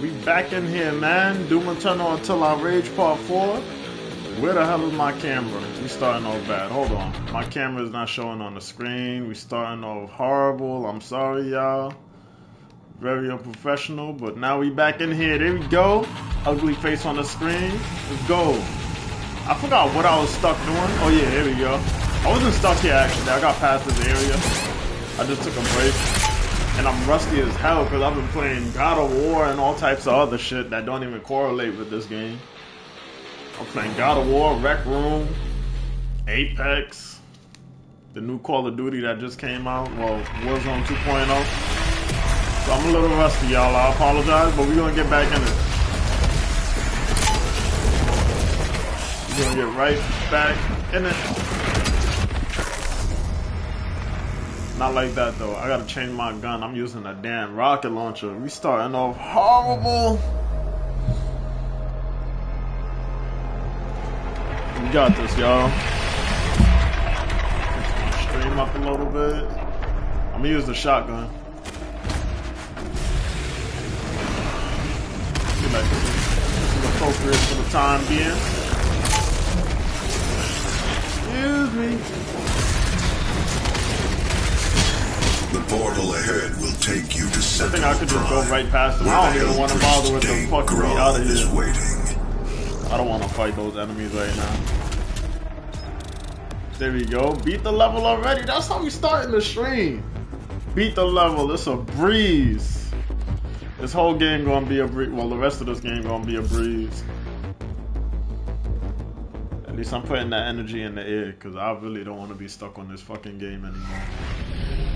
We back in here, man. Doom Eternal Until I Rage Part 4. Where the hell is my camera? We starting off bad. Hold on. My camera is not showing on the screen. We starting off horrible. I'm sorry, y'all. Very unprofessional, but now we back in here. There we go. Ugly face on the screen. Let's go. I forgot what I was stuck doing. Oh yeah, here we go. I wasn't stuck here actually. I got past this area. I just took a break and I'm rusty as hell because I've been playing God of War and all types of other shit that don't even correlate with this game. I'm playing God of War, Rec Room, Apex, the new Call of Duty that just came out, well, Warzone 2.0. So I'm a little rusty, y'all. I apologize, but we're gonna get back in it. We're gonna get right back in it. Not like that though. I gotta change my gun. I'm using a damn rocket launcher. We starting off horrible. We got this, y'all. Stream up a little bit. I'm gonna use the shotgun. Like this is appropriate for the time being. Excuse me. The portal ahead will take you to Central I think I could just go right past them. I don't even want to bother with the fucking me out of here. Waiting. I don't want to fight those enemies right now. There we go. Beat the level already. That's how we start in the stream. Beat the level. It's a breeze. This whole game gonna be a breeze. Well, the rest of this game gonna be a breeze. At least I'm putting that energy in the air because I really don't want to be stuck on this fucking game anymore.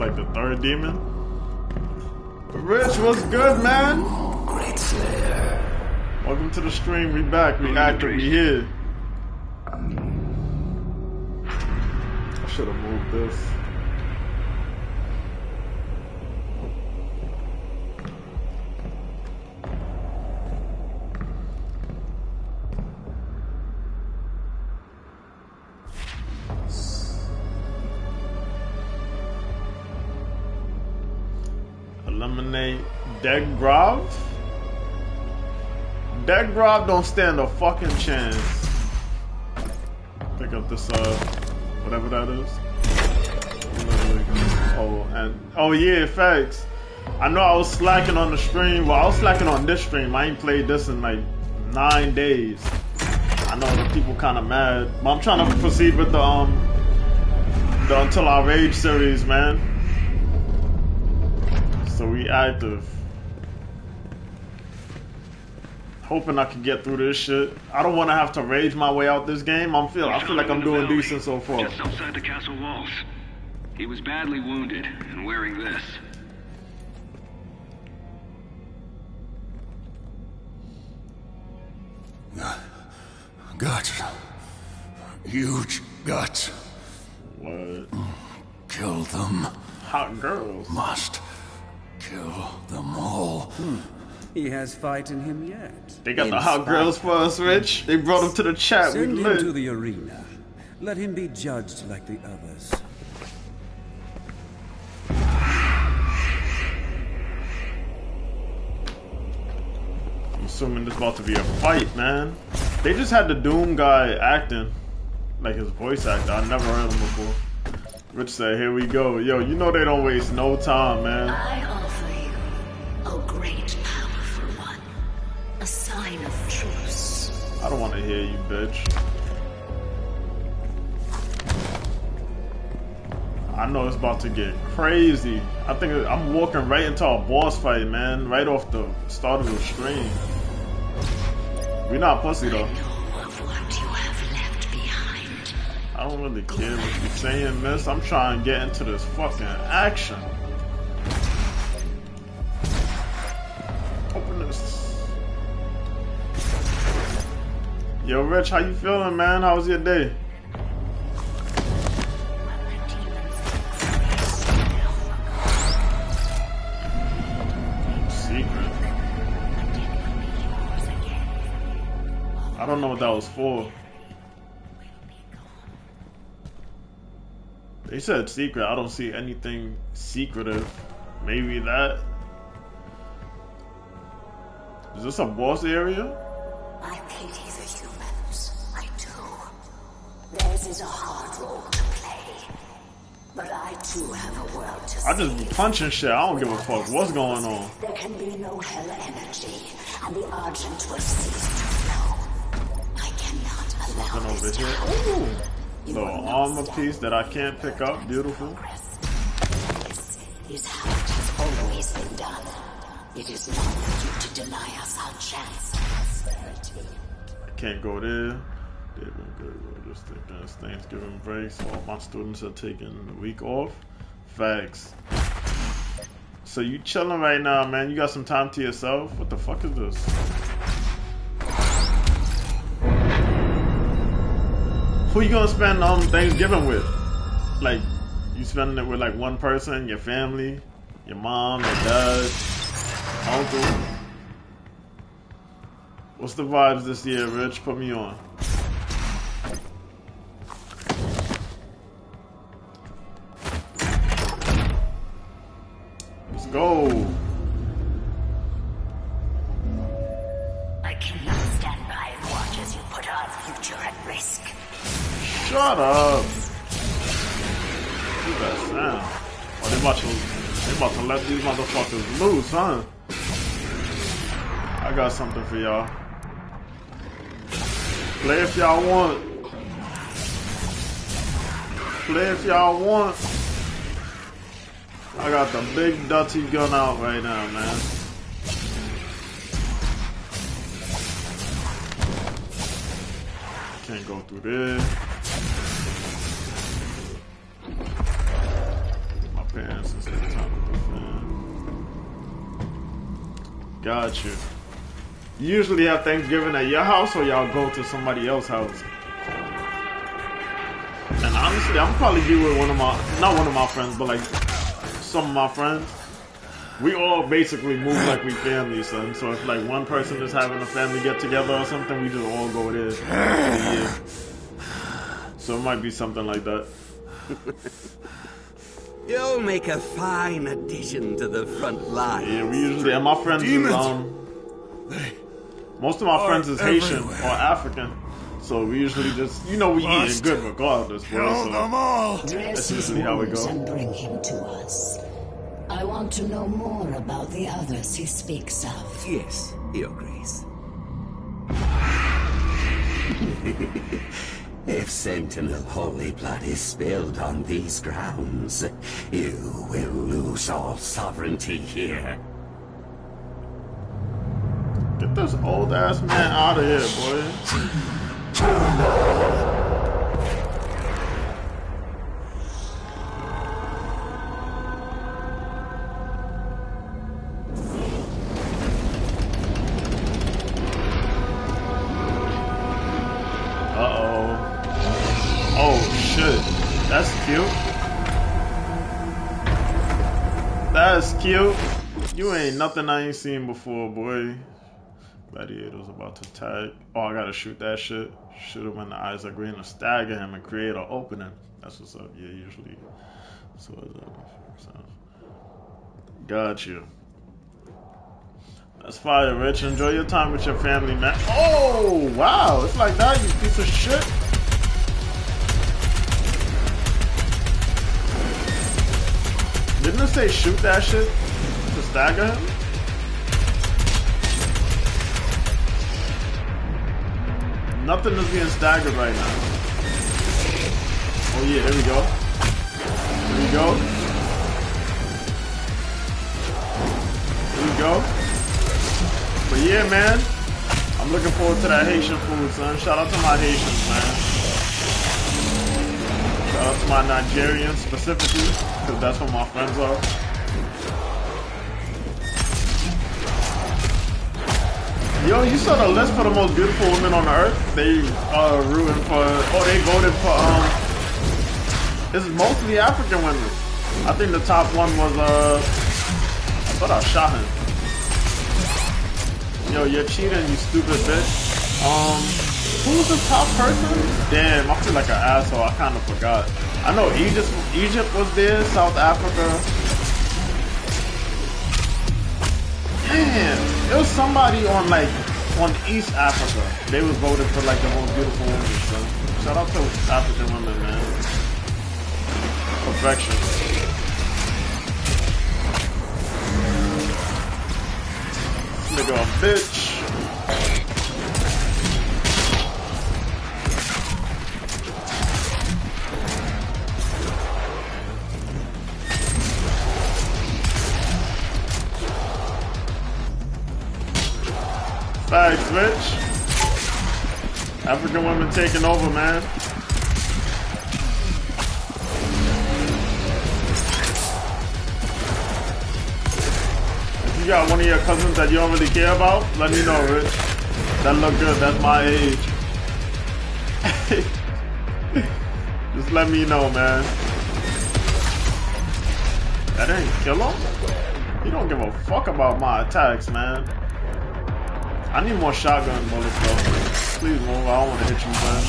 Like the third demon. Rich, what's good, man? Great Slayer. Welcome to the stream. We back. We active. We here. I should have moved this. Eliminate Deag Grav. Degrav don't stand a fucking chance. Pick up this, uh, whatever that is. Oh, and, oh yeah, facts. I know I was slacking on the stream. Well, I was slacking on this stream. I ain't played this in like nine days. I know the people kind of mad, but I'm trying to proceed with the um the Until I Rage series, man so we active. Hoping I can get through this shit. I don't want to have to rage my way out this game. I'm feel I feel like I'm doing decent so far. Just outside the castle walls. He was badly wounded and wearing this. Guts. Huge guts. What? Kill them. Hot girls. Must kill them all. Hmm. He has fight in him yet. They got in the hot girls for us, Rich. They brought him to the chat. Send we him lit. to the arena. Let him be judged like the others. I'm assuming this about to be a fight, man. They just had the Doom guy acting like his voice actor. I never heard him before. Rich said, "Here we go, yo. You know they don't waste no time, man." I offer you a great powerful one, a sign of truce. I don't want to hear you, bitch. I know it's about to get crazy. I think I'm walking right into a boss fight, man. Right off the start of the stream. We're not pussy though. I don't really care what you're saying, miss. I'm trying to get into this fucking action. Open this. Yo, Rich, how you feeling, man? How was your day? Secret. I don't know what that was for. They said secret. I don't see anything secretive. Maybe that. Is this a boss area? I pity the humans. I do. Theirs is a hard role to play. But I too have a world to I just be punching shit. I don't give a fuck what's going on. There can be no hell energy, and the Argent will cease to flow. I cannot allow over this to here. So armor piece that I can't pick up. Beautiful. This is how it has always been done. It is not for you to deny us our chance prosperity. I can't go there. They've been good. We're just thinking it's Thanksgiving break, so all my students are taking the week off. Facts. So you chilling right now, man? You got some time to yourself? What the fuck is this? Who you gonna spend um Thanksgiving with? Like, you spending it with like one person, your family, your mom, your dad, uncle. What's the vibes this year, Rich? Put me on. Huh? I got something for y'all. Play if y'all want. Play if y'all want. I got the big dirty gun out right now, man. Can't go through there. My parents is the top Got you. Usually have Thanksgiving at your house or y'all go to somebody else's house? And honestly, I'm probably be with one of my, not one of my friends, but like some of my friends. We all basically move like we family, son. So if like one person is having a family get together or something, we just all go there. year. So it might be something like that. You'll make a fine addition to the front line. Yeah, we usually and my friends is, Demons. um most of my friends is Haitian everywhere. or African. So we usually just you know we eating Must good regardless, bro. Kill So them all! Dress his usually how we wounds go. and bring him to us. I want to know more about the others he speaks of. Yes, Your Grace. if Sentinel Holy Blood is spilled on these grounds, you will lose all sovereignty here. Get this old ass man out of here, boy. ain't nothing I ain't seen before, boy. Gladiator's about to tag. Oh, I gotta shoot that shit. Shoot him in the eyes are green or stagger him and create an opening. That's what's up. Yeah, usually. So, uh, got you. That's fire, Rich. Enjoy your time with your family, man. Oh, wow. It's like that, you piece of shit. Didn't it say shoot that shit stagger him? Nothing is being staggered right now. Oh yeah, there we go. There we go. There we go. But yeah, man. I'm looking forward to that Haitian food, son. Shout out to my Haitians, man. Shout out to my Nigerians specifically, because that's where my friends are. Yo, you saw the list for the most beautiful women on earth? They are rooting for, oh, they voted for, um, it's mostly African women. I think the top one was, uh, I thought I shot him. Yo, you're cheating, you stupid bitch. Um, Who's the top person? Damn, I feel like an asshole. I kind of forgot. I know Egypt, Egypt was there, South Africa. Damn, it was somebody on like on East Africa. They were voted for like the most beautiful women. So shout out to African women, man. Perfection. Nigga bitch. Thanks, Mitch. African women taking over, man. If you got one of your cousins that you don't really care about, let me know, Rich. That look good. That's my age. Just let me know, man. That ain't kill him? He don't give a fuck about my attacks, man. I need more shotgun bullets though. Please move, I don't want to hit you, man.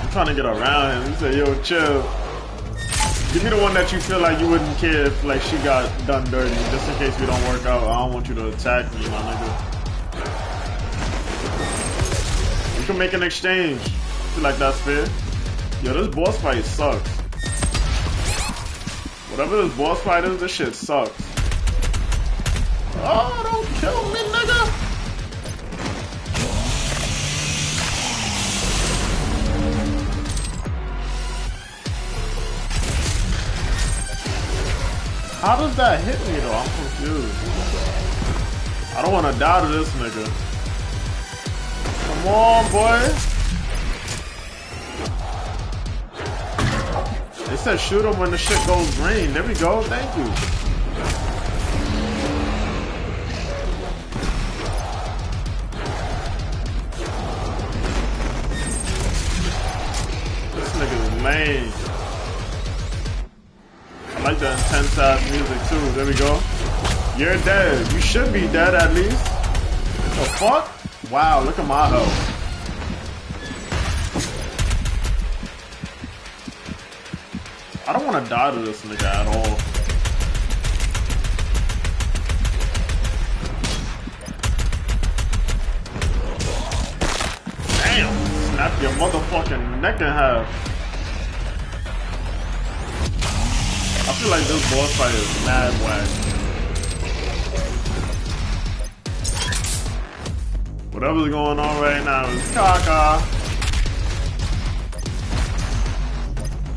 I'm trying to get around him. He said, yo, chill. Give me the one that you feel like you wouldn't care if like she got done dirty, just in case we don't work out. I don't want you to attack me, my nigga. We can make an exchange. I feel like that's fair. Yo, this boss fight sucks. Whatever this boss fight is, this shit sucks. Oh, don't kill me, nigga! How does that hit me though? I'm confused. I don't want to die to this nigga. Come on, boy. They said shoot him when the shit goes green. There we go. Thank you. I like the intense ass music too. There we go. You're dead. You should be dead at least. The fuck? Wow, look at my health. I don't want to die to this nigga at all. Damn! Snap your motherfucking neck in half. Feel like this boss fight is mad whack. Whatever's going on right now is caca.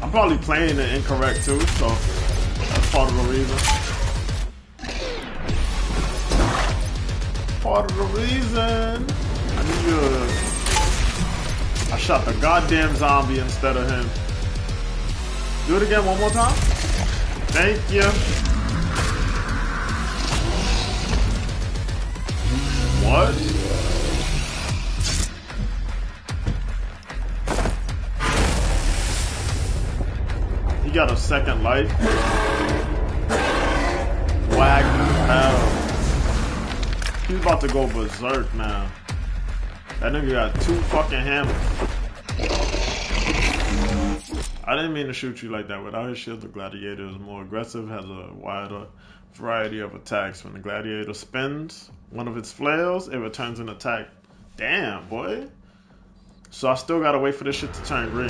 I'm probably playing it incorrect too, so that's part of the reason. Part of the reason. I need you. I shot the goddamn zombie instead of him. Do it again one more time. Thank you. What? He got a second life. Whack hell. He's about to go berserk now. That nigga got two fucking hammers. I didn't mean to shoot you like that. Without his shield, the gladiator is more aggressive, has a wider variety of attacks. When the gladiator spins one of its flails, it returns an attack. Damn, boy. So I still gotta wait for this shit to turn green.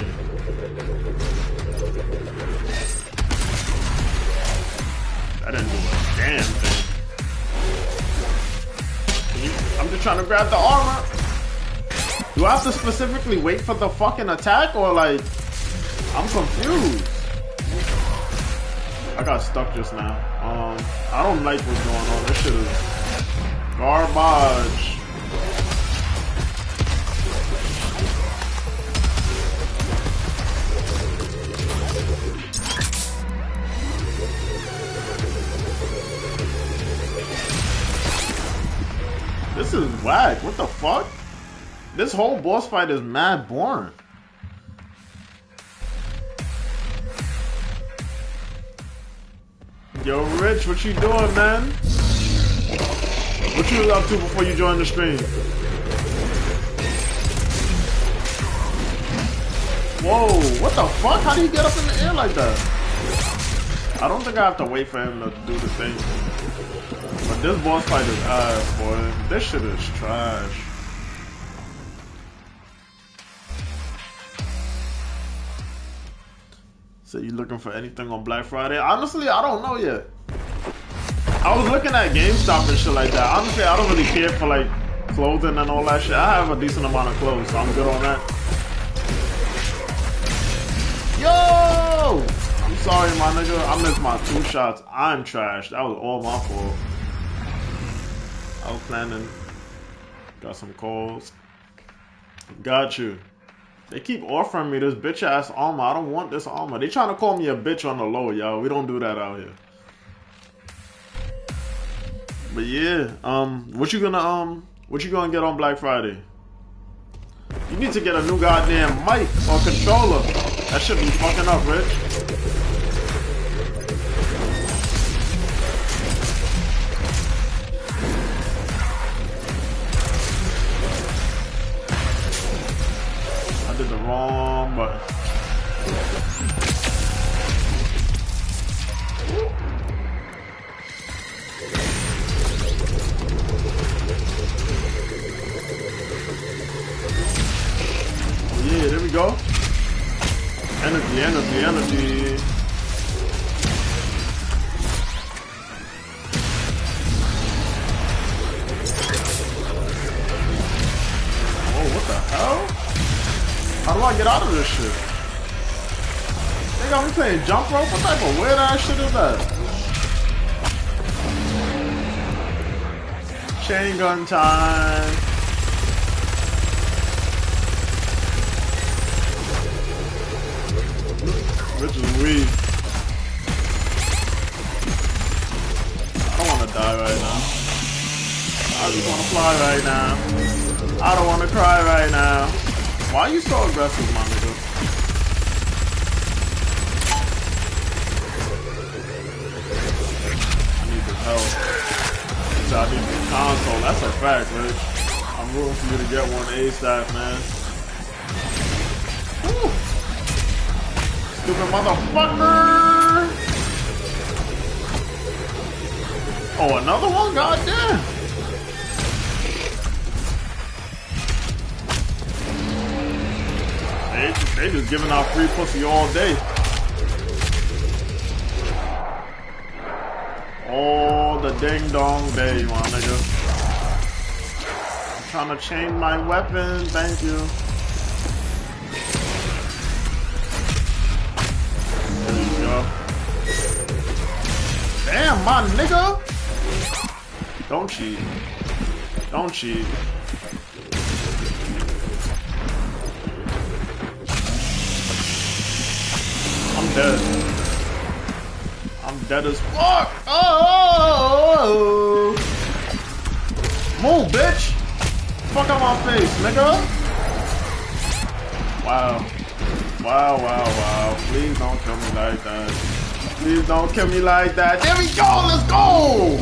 That didn't do a damn thing. I'm just trying to grab the armor. Do I have to specifically wait for the fucking attack or like I'm confused. I got stuck just now. Um I don't like what's going on. This shit is garbage. This is whack. What the fuck? This whole boss fight is mad boring. Yo, Rich, what you doing, man? What you was up to before you joined the stream? Whoa, what the fuck? How do you get up in the air like that? I don't think I have to wait for him to do the thing. But this boss fight is ass, boy. This shit is trash. So you looking for anything on Black Friday? Honestly, I don't know yet. I was looking at GameStop and shit like that. Honestly, I don't really care for like clothing and all that shit. I have a decent amount of clothes, so I'm good on that. Yo! I'm sorry, my nigga. I missed my two shots. I'm trash. That was all my fault. I was planning. Got some calls. Got you. They keep offering me this bitch ass armor. I don't want this armor. They trying to call me a bitch on the low, y'all. We don't do that out here. But yeah, um, what you gonna um, what you gonna get on Black Friday? You need to get a new goddamn mic or controller. That should be fucking up, Rich. Gun time. Rich is weak. I don't want to die right now. I just want to fly right now. I don't want to cry right now. Why are you so aggressive, my I'm rooting for you to get one ASAP, man. Woo. Stupid motherfucker! Oh, another one? Goddamn! They, they just giving out free pussy all day. All the ding dong day, my nigga. Trying to change my weapon, thank you. There you go. Damn, my nigga! Don't cheat. Don't cheat. I'm dead. I'm dead as fuck. Oh! Move, bitch! Fuck out my face, nigga! Wow. Wow, wow, wow. Please don't kill me like that. Please don't kill me like that. There we go! Let's go!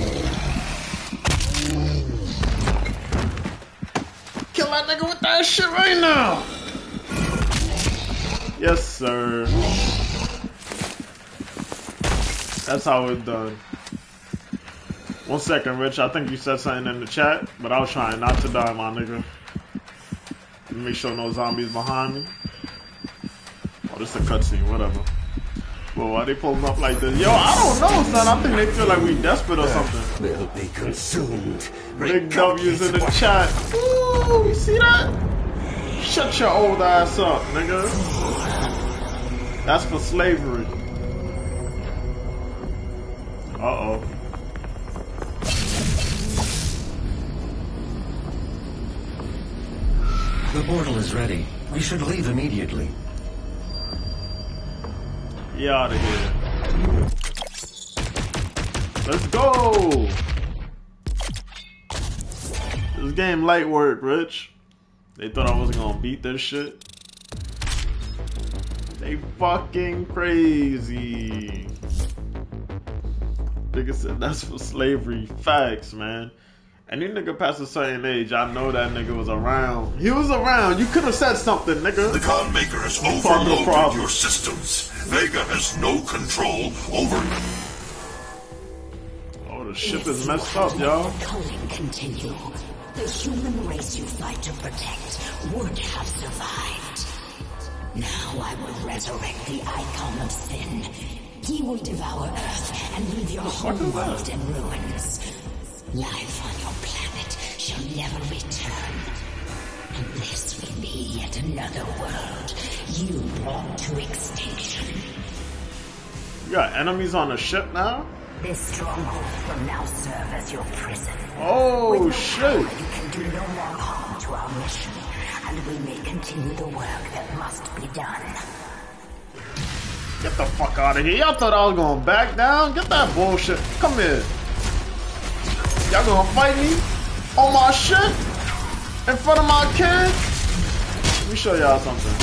Kill that nigga with that shit right now! Yes, sir. That's how it's done. One second, Rich. I think you said something in the chat, but I was trying not to die, my nigga. Let me Make sure no zombies behind me. Oh, this is a cutscene, whatever. Well, why they pulling up like this? Yo, I don't know, son. I think they feel like we desperate or something. Will be consumed. Big W's in the chat. Ooh, you see that? Shut your old ass up, nigga. That's for slavery. Uh-oh. The portal is ready. We should leave immediately. Get out of here. Let's go! This game light work, Rich. They thought I wasn't gonna beat this shit. They fucking crazy. Nigga said that's for slavery. Facts, man. Any nigga past a certain age, I know that nigga was around. He was around. You could have said something, nigga. The Khan Maker has Part overloaded your systems. Vega has no control over... Oh, the ship is messed up, y'all. The culling continue. The human race you fight to protect would have survived. Now I will resurrect the icon of sin. He will devour Earth and leave your whole world in ruins. Life on your planet shall never return. And this will be yet another world you brought to extinction. You got enemies on the ship now? This stronghold will now serve as your prison. Oh, With shit. power, You can do no more harm to our mission, and we may continue the work that must be done. Get the fuck out of here. Y'all thought I was gonna back down? Get that bullshit. Come here. Y'all gonna fight me? On my shit? In front of my kids? Let me show y'all something.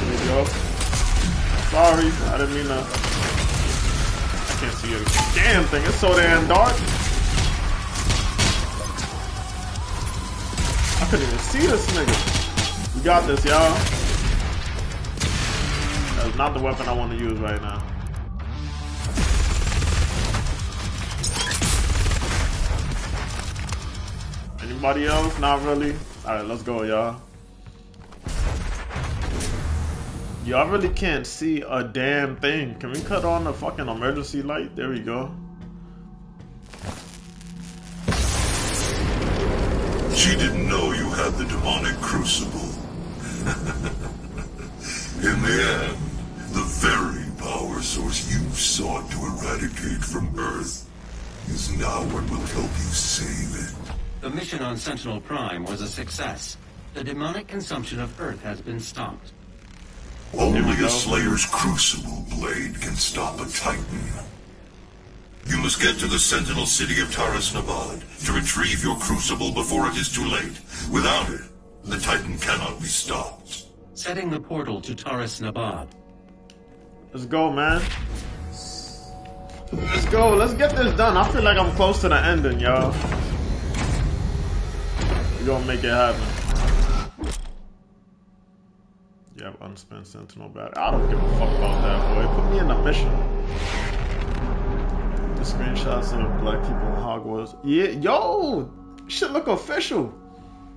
There we go. Sorry, I didn't mean to. I can't see a damn thing. It's so damn dark. I couldn't even see this nigga. We got this, y'all. That's not the weapon I want to use right now. Anybody else? Not really. Alright, let's go, y'all. Y'all really can't see a damn thing. Can we cut on the fucking emergency light? There we go. She didn't know you had the demonic crucible. In the end, the very power source you sought to eradicate from Earth is now what will help you save it. The mission on Sentinel Prime was a success. The demonic consumption of Earth has been stopped. Only go. a Slayer's Crucible blade can stop a Titan. You must get to the Sentinel city of Taras Nabad to retrieve your Crucible before it is too late. Without it, the Titan cannot be stopped. Setting the portal to Taras Nabad. Let's go, man. Let's go. Let's get this done. I feel like I'm close to the ending, y'all. Gonna make it happen. Yeah, unspent sentinel battery. I don't give a fuck about that, boy. Put me in the mission. The screenshots of black people in Hogwarts. Yeah, yo, shit look official.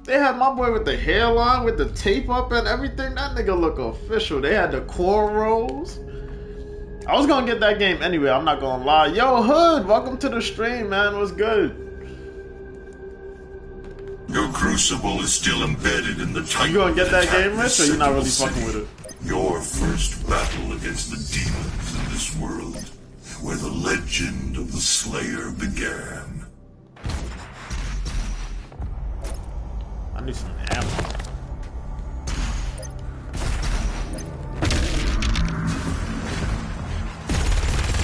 They had my boy with the hairline, with the tape up and everything. That nigga look official. They had the cornrows. I was gonna get that game anyway. I'm not gonna lie. Yo, Hood, welcome to the stream, man. What's good? Your Crucible is still embedded in the Titan. You gonna get that game, Rich, or you not really Sentinel fucking with it? Your first battle against the demons in this world, where the legend of the Slayer began. I need some ammo.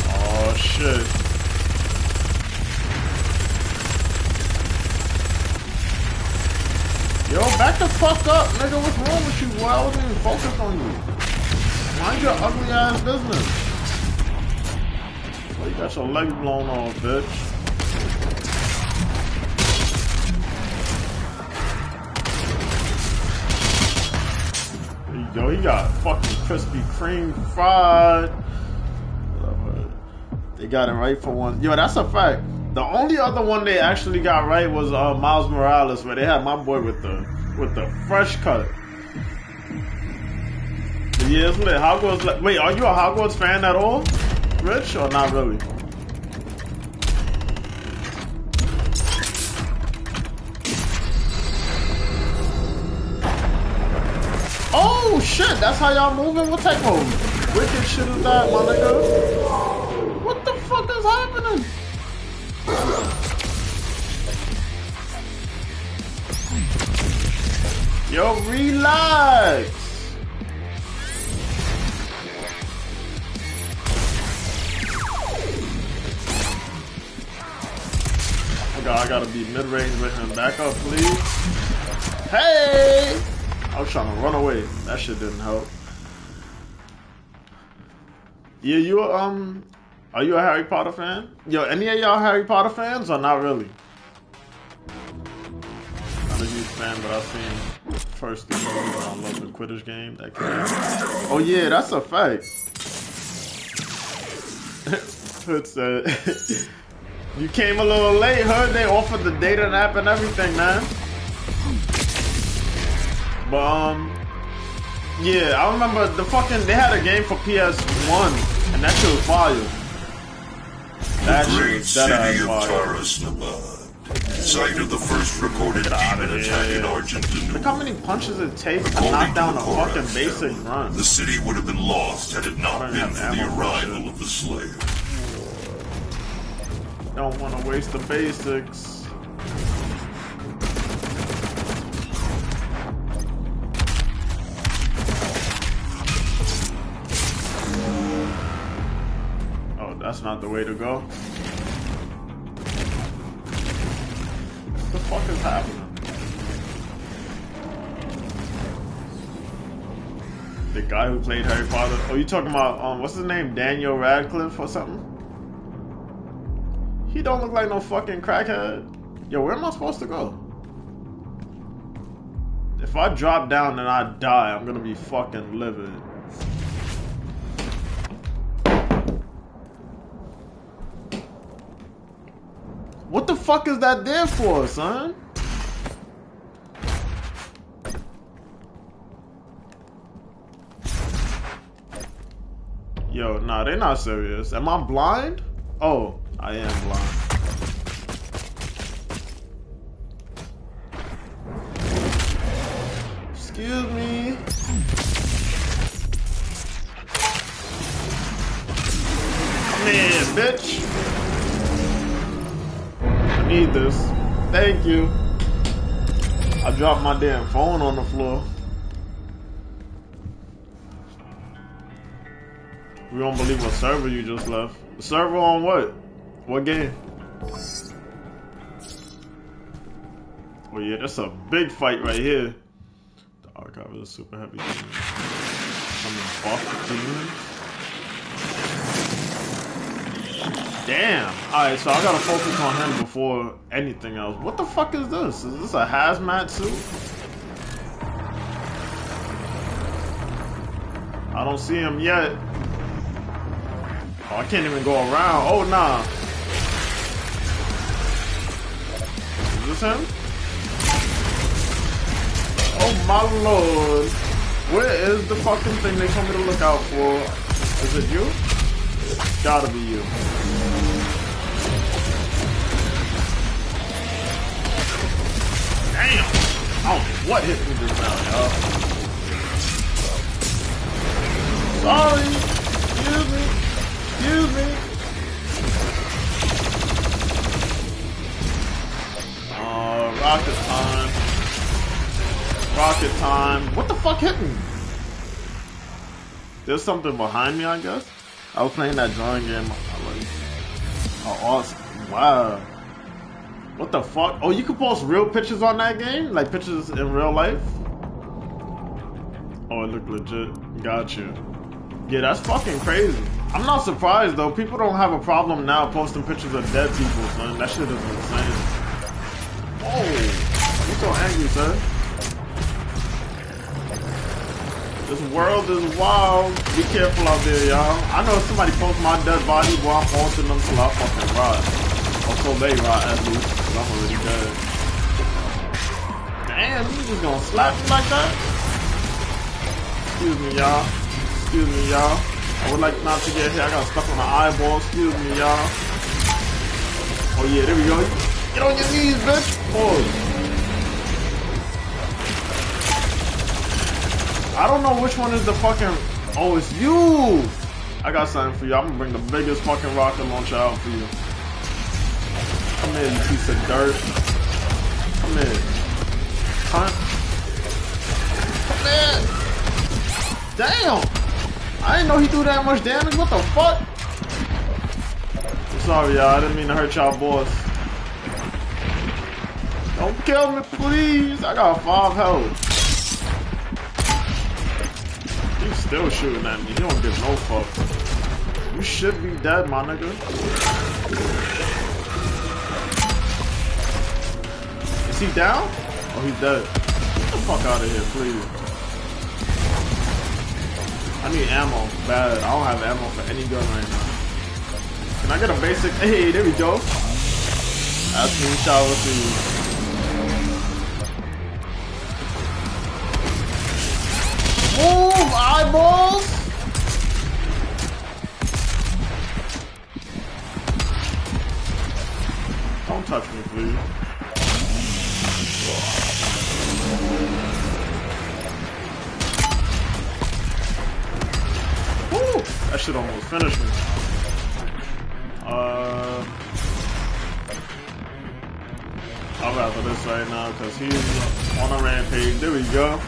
Oh shit. Yo, back the fuck up, nigga. What's wrong with you? Why I wasn't even focused on you. Mind your ugly ass business. Well, you got your legs blown off, bitch. Yo, he got fucking Krispy Kreme fried. They got it right for one. Yo, that's a fact. The only other one they actually got right was uh, Miles Morales, where they had my boy with the with the fresh cut. But yeah, it's lit. Hogwarts. Wait, are you a Hogwarts fan at all, Rich, or not really? Oh shit, that's how y'all moving? What type of wicked shit is that, my nigga? What the fuck is happening? Yo, relax. Oh god, I gotta be mid-range with him. Back up, please. Hey! I was trying to run away. That shit didn't help. Yeah, you um, are you a Harry Potter fan? Yo, any of y'all Harry Potter fans or not really? Not a huge fan, but I've seen first two movies. I love the Quidditch game that came. out. Oh yeah, that's a fact. Hood said, "You came a little late, Hood. They offered the data app and everything, man." But um, yeah, I remember the fucking they had a game for PS One, and that shit was fire. That The shit great was dead city ass of fire. Taras Nabad. Site of the first recorded demon attack in Argent Look how many punches it takes to knock down a fucking basic run. The city would have been lost had it not been for the arrival of the Slayer. Don't want to waste the basics. Oh, that's not the way to go. Fuck is happening? The guy who played Harry Potter. Oh, you talking about um, what's his name? Daniel Radcliffe or something? He don't look like no fucking crackhead. Yo, where am I supposed to go? If I drop down and I die, I'm gonna be fucking livid. What the fuck is that there for, son? Yo, nah, they're not serious. Am I blind? Oh, I am blind. Excuse me. Come here, bitch. Need this. Thank you. I dropped my damn phone on the floor. We don't believe what server you just left. Server on what? What game? Oh yeah, that's a big fight right here. The archive is a super heavy game. Some buff demons. Damn. Alright, so I gotta focus on him before anything else. What the fuck is this? Is this a hazmat suit? I don't see him yet. Oh, I can't even go around. Oh, nah. Is this him? Oh, my lord. Where is the fucking thing they told me to look out for? Is it you? Gotta be you. Don't what hit me just now, y'all. Sorry! Excuse me! Excuse me! Uh, rocket time. Rocket time. What the fuck hit me? There's something behind me, I guess. I was playing that drawing game. I like, oh, awesome. Wow. What the fuck? Oh, you can post real pictures on that game? Like pictures in real life? Oh, it looked legit. Got you. Yeah, that's fucking crazy. I'm not surprised though. People don't have a problem now posting pictures of dead people, son. That shit is insane. Whoa. You so angry, sir. This world is wild. Be careful out there, y'all. I know somebody posts my dead body, boy, I'm posting them till I fucking rot. Or so they rot at least, 'cause I'm already dead. Damn, you just gonna slap me like that? Excuse me, y'all. Excuse me, y'all. I would like not to get hit. I got stuck on the eyeball. Excuse me, y'all. Oh yeah, there we go. Get on your knees, bitch. Pause. I don't know which one is the fucking. Oh, it's you. I got something for you. I'm gonna bring the biggest fucking rocket launcher out for you. Come you piece of dirt. Come here. Cunt. Come here. Damn. I didn't know he do that much damage. What the fuck? I'm sorry, y'all. I didn't mean to hurt y'all boys. Don't kill me, please. I got five health. He's still shooting at me. He don't give no fuck. You should be dead, my nigga. Is he down? Oh, he's dead. Get the fuck out of here, please. I need ammo, bad. I don't have ammo for any gun right now. Can I get a basic? Hey, there we go. Ask me shall receive. Move, eyeballs! Don't touch me, please. Shit almost finished me. Uh, I'll rather this right now because he's on a rampage. There we go.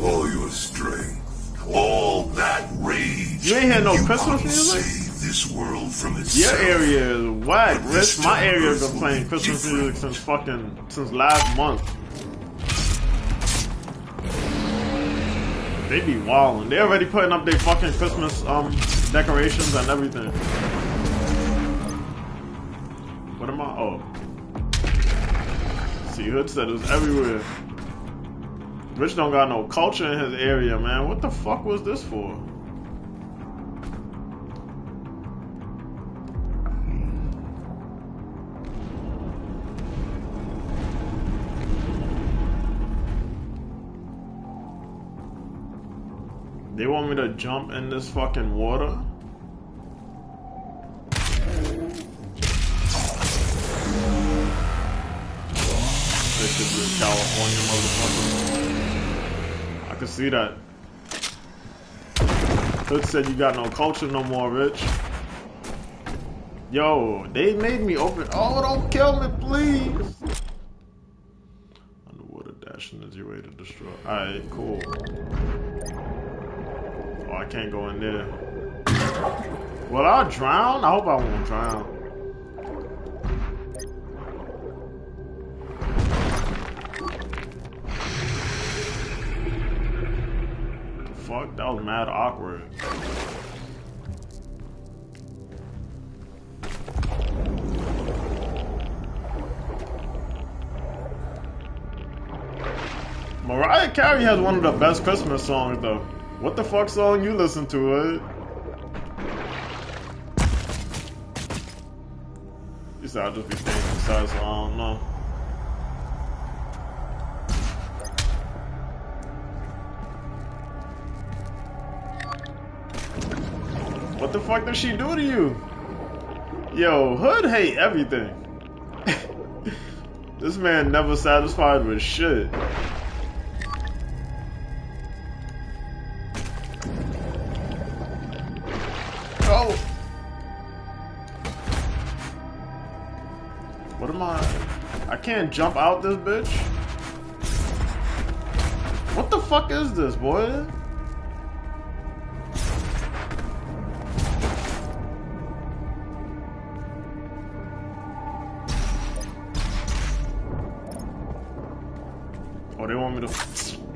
All your strength, all that rage. You ain't had no Christmas music? This world from Your itself. area is whack, Rich. My area has been playing Christmas different. music since fucking since last month. They be wildin'. They already putting up their fucking Christmas um decorations and everything. What am I? Oh, see, Hood said it was everywhere. Rich don't got no culture in his area, man. What the fuck was this for? Want me to jump in this fucking water? This is California motherfucker. I can see that. Hood said you got no culture no more, Rich. Yo, they made me open. Oh, don't kill me, please. Underwater dashing is your way to destroy. Alright, cool. Oh, I can't go in there. Will I drown? I hope I won't drown. Fuck, that was mad awkward. Mariah Carey has one of the best Christmas songs though. What the fuck song you listen to it? You said I'll just be staying inside, so I don't know. What the fuck does she do to you? Yo, Hood hate everything. this man never satisfied with shit. Oh! What am I? I can't jump out this bitch? What the fuck is this, boy? Oh, they want me to.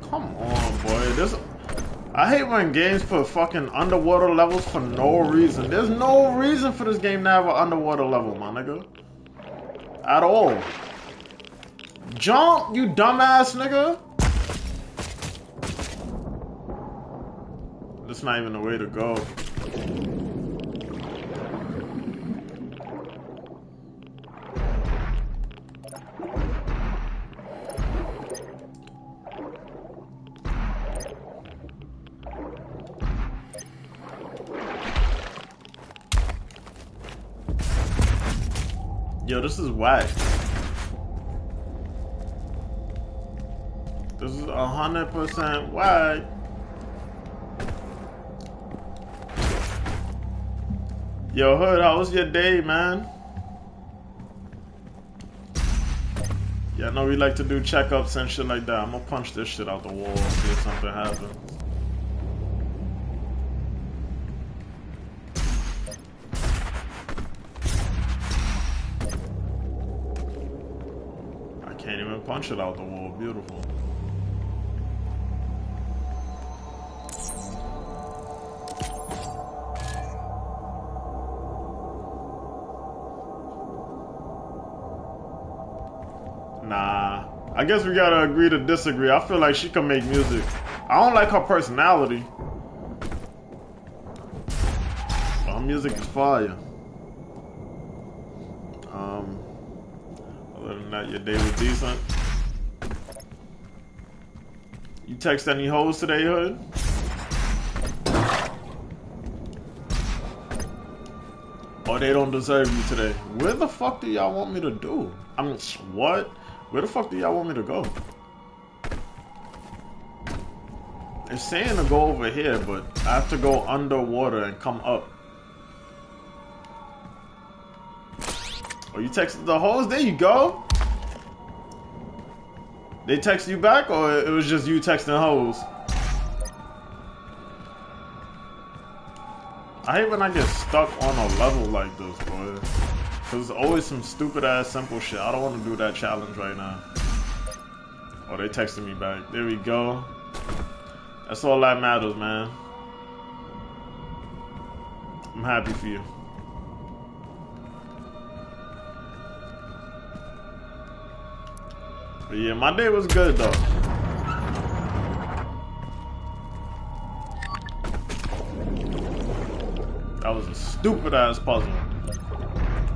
Come on, boy. This. I hate when games put fucking underwater levels for no reason. There's no reason for this game to have an underwater level, my nigga. At all. Jump, you dumbass nigga. That's not even the way to go. This is whack. This is a hundred percent whack. Yo, Hood, how was your day, man? Yeah, I know we like to do checkups and shit like that. I'm gonna punch this shit out the wall see if something happens. launch it out the wall. Beautiful. Nah. I guess we gotta agree to disagree. I feel like she can make music. I don't like her personality. But her music is fire. Um, other than that, your day was decent. You text any hoes today, Hood? Oh, they don't deserve you today. Where the fuck do y'all want me to do? I mean, what? Where the fuck do y'all want me to go? It's saying to go over here, but I have to go underwater and come up. Oh, you texted the hoes? There you go. They text you back, or it was just you texting hoes? I hate when I get stuck on a level like this, boy. Cause there's always some stupid ass simple shit. I don't want to do that challenge right now. Oh, they texted me back. There we go. That's all that matters, man. I'm happy for you. But yeah, my day was good though. That was a stupid ass puzzle.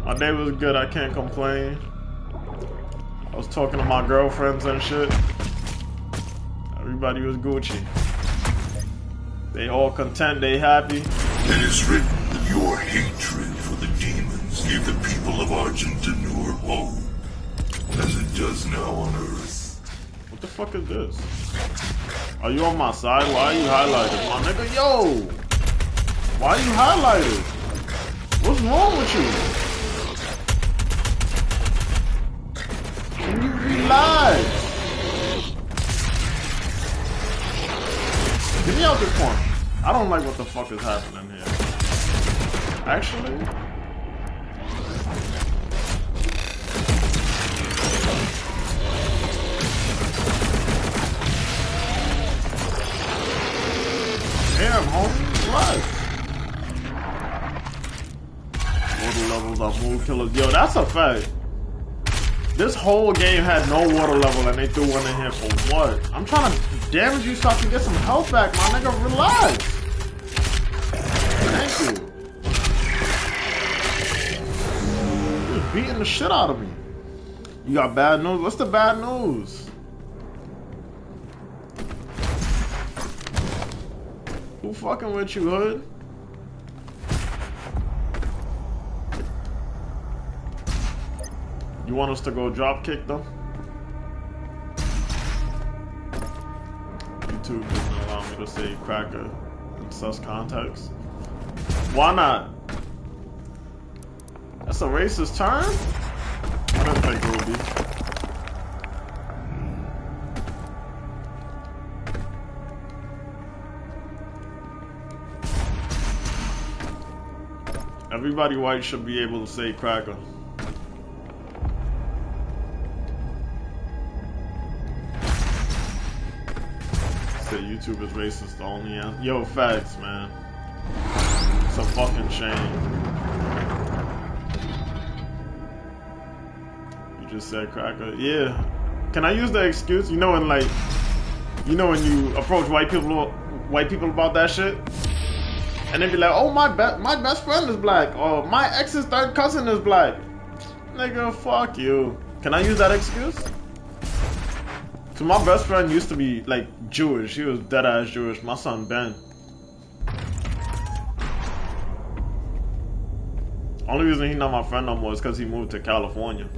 My day was good, I can't complain. I was talking to my girlfriends and shit. Everybody was Gucci. They all content, they happy. It is written that your hatred for the demons gave the people of Argent D'Nur hope, does now on Earth. What the fuck is this? Are you on my side? Why are you highlighted? My nigga, yo! Why are you highlighted? What's wrong with you? Can you relax? Get me out this corner. I don't like what the fuck is happening here. Actually, killers. Yo, that's a fact. This whole game had no water level and they threw one in here for what? I'm trying to damage you so I can get some health back, my nigga. Relax. Thank you. You're beating the shit out of me. You got bad news? What's the bad news? Who fucking with you, hood? You want us to go drop kick them? YouTube doesn't allow me to say cracker in sus context. Why not? That's a racist term? I don't think it would be. Everybody white should be able to say cracker. Say YouTube is racist only. Yo, facts, man. It's a fucking shame. You just said cracker. Yeah. Can I use the excuse? You know when like you know when you approach white people white people about that shit? And they be like, oh my best, my best friend is black, or my ex's third cousin is black. Nigga, fuck you. Can I use that excuse? So my best friend used to be like Jewish. He was dead ass Jewish. My son Ben. Only reason he's not my friend no more is because he moved to California.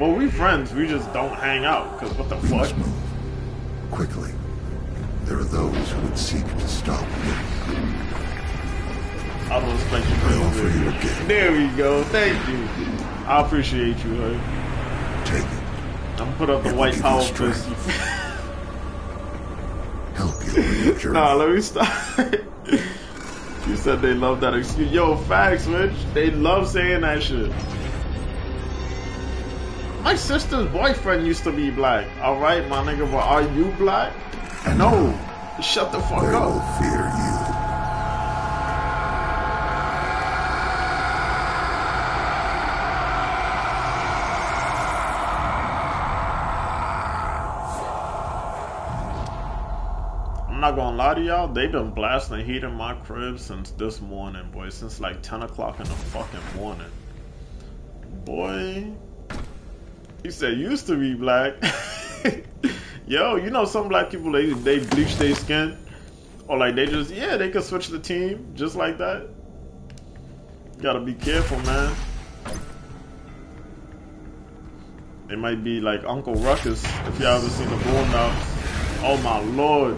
Well, we friends. We just don't hang out. Cause what the We fuck? Quickly. There are those who would seek to stop me. I don't expect you to offer do you a this. gift. There we go. Thank you. I appreciate you, hood. Take it. I'm put up the It white give you power strength. fist. Help you on your. Nah, let me stop. you said they love that excuse. Yo, facts, Rich. They love saying that shit. My sister's boyfriend used to be black. Alright, my nigga, but are you black? No. Shut the fuck They will up. fear you. I'm not gonna lie to y'all, they been blasting heat in my crib since this morning, boy. Since like 10 o'clock in the fucking morning. Boy. He said, used to be black. Yo, you know some black people, they, they bleach their skin? Or like they just, yeah, they could switch the team just like that. Gotta be careful, man. It might be like Uncle Ruckus, if y'all ever seen the Boondocks. Oh my lord.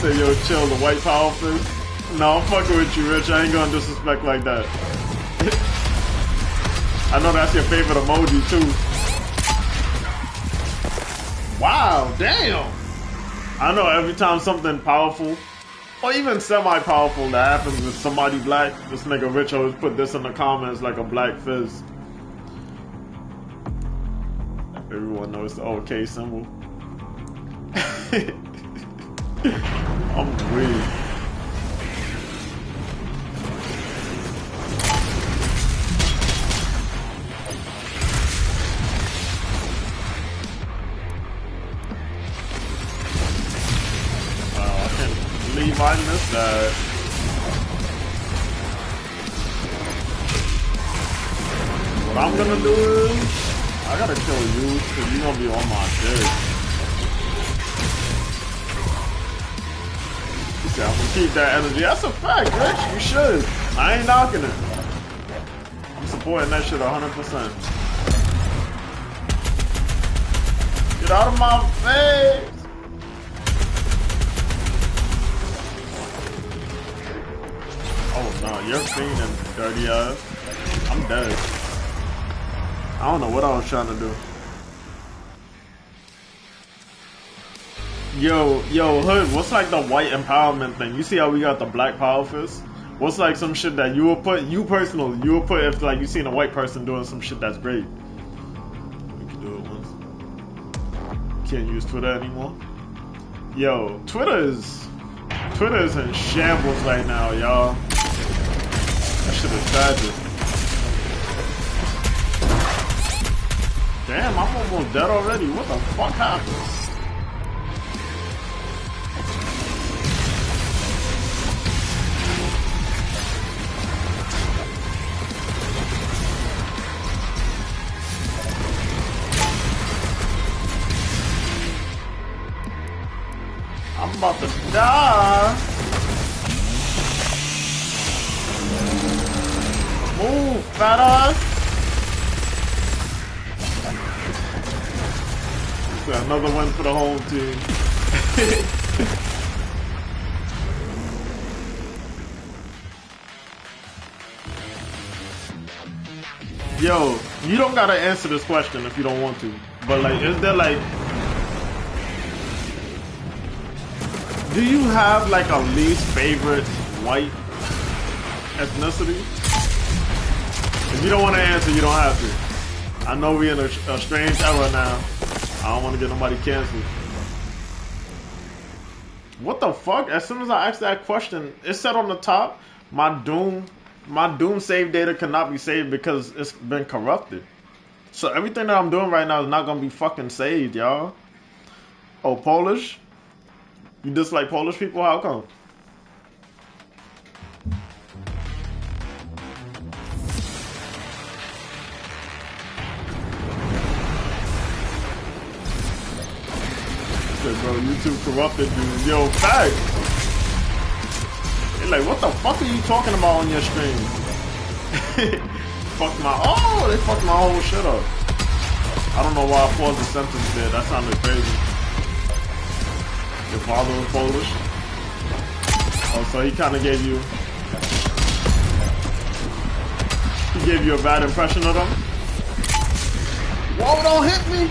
Said, yo, chill, the white power fist. No, I'm fucking with you, Rich. I ain't gonna disrespect like that. I know that's your favorite emoji, too. Wow, damn. I know every time something powerful, or even semi-powerful that happens with somebody black, this nigga Rich always put this in the comments like a black fist. Everyone knows the OK symbol. I'm weird. Wow, I can't believe I missed that. What I'm gonna do is I gotta kill you, cause you're gonna be on my dick. I'm gonna keep that energy. That's a fact, Rich. You should. I ain't knocking it. I'm supporting that shit 100%. Get out of my face! Oh no, you're fiending, dirty ass. I'm dead. I don't know what I was trying to do. Yo, yo, Hood, what's like the white empowerment thing? You see how we got the black power fist? What's like some shit that you would put, you personally, you would put if like you seen a white person doing some shit that's great? We can do it once. Can't use Twitter anymore. Yo, Twitter is, Twitter is in shambles right now, y'all. That shit is tragic. Damn, I'm almost dead already. What the fuck happened? About to die. Move, fat ass. Another one for the home team. Yo, you don't gotta answer this question if you don't want to. But like, is there like, do you have like a least favorite white ethnicity? If you don't want to answer, you don't have to. I know we're in a, a strange era now. I don't want to get nobody canceled. What the fuck? As soon as I asked that question, it said on the top, my Doom, my Doom save data cannot be saved because it's been corrupted. So everything that I'm doing right now is not gonna be fucking saved, y'all. Oh, Polish? You dislike Polish people? How come? said, bro, YouTube corrupted dude. Yo, fact. They're like, what the fuck are you talking about on your stream? fuck my, oh, they fucked my whole shit up. I don't know why I paused the sentence there. That sounded crazy. Your father was Polish? Oh, so he kind of gave you, he gave you a bad impression of them? Whoa, don't hit me!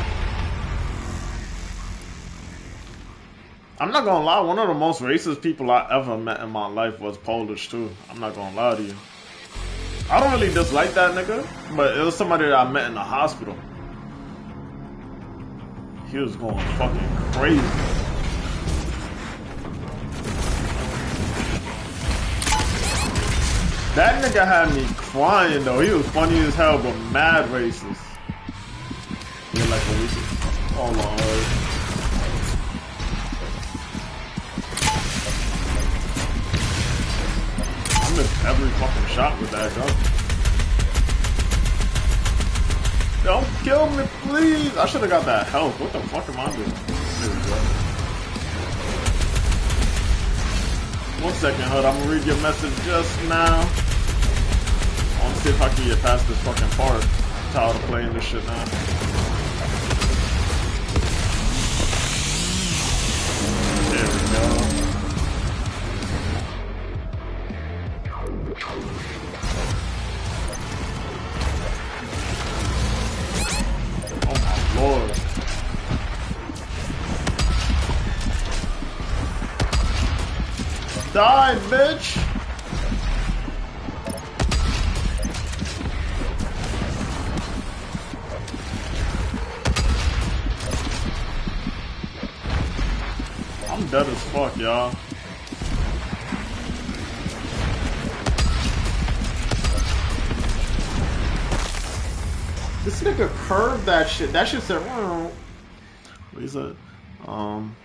I'm not gonna lie, one of the most racist people I ever met in my life was Polish too. I'm not gonna lie to you. I don't really dislike that nigga, but it was somebody that I met in the hospital. He was going fucking crazy. That nigga had me crying though. He was funny as hell, but mad racist. You're like a racist. Oh lord. I missed every fucking shot with that gun. Don't kill me, please! I should have got that health. What the fuck am I doing? One second, HUD. I'm gonna read your message just now. I wanna see if I can get past this fucking part. I'm tired of playing this shit now. There we go. Die, bitch! I'm dead as fuck, y'all. This nigga curved that shit. That shit said, what he said? Um,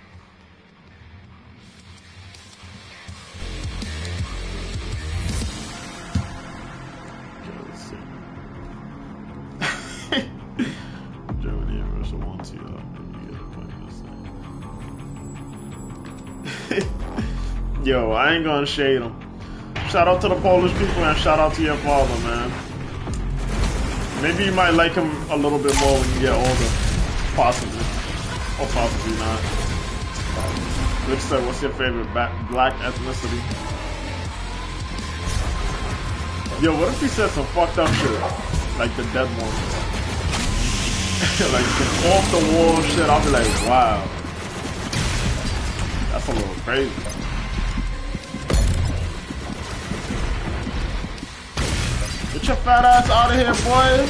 Yo, I ain't gonna shade him. Shout out to the Polish people and shout out to your father, man. Maybe you might like him a little bit more when you get older. Possibly. Or possibly not. Said, what's your favorite black ethnicity? Yo, what if he said some fucked up shit? Like the dead one. like some off the wall shit. I'll be like, wow. That's a little crazy. Get your fat ass out of here, boy.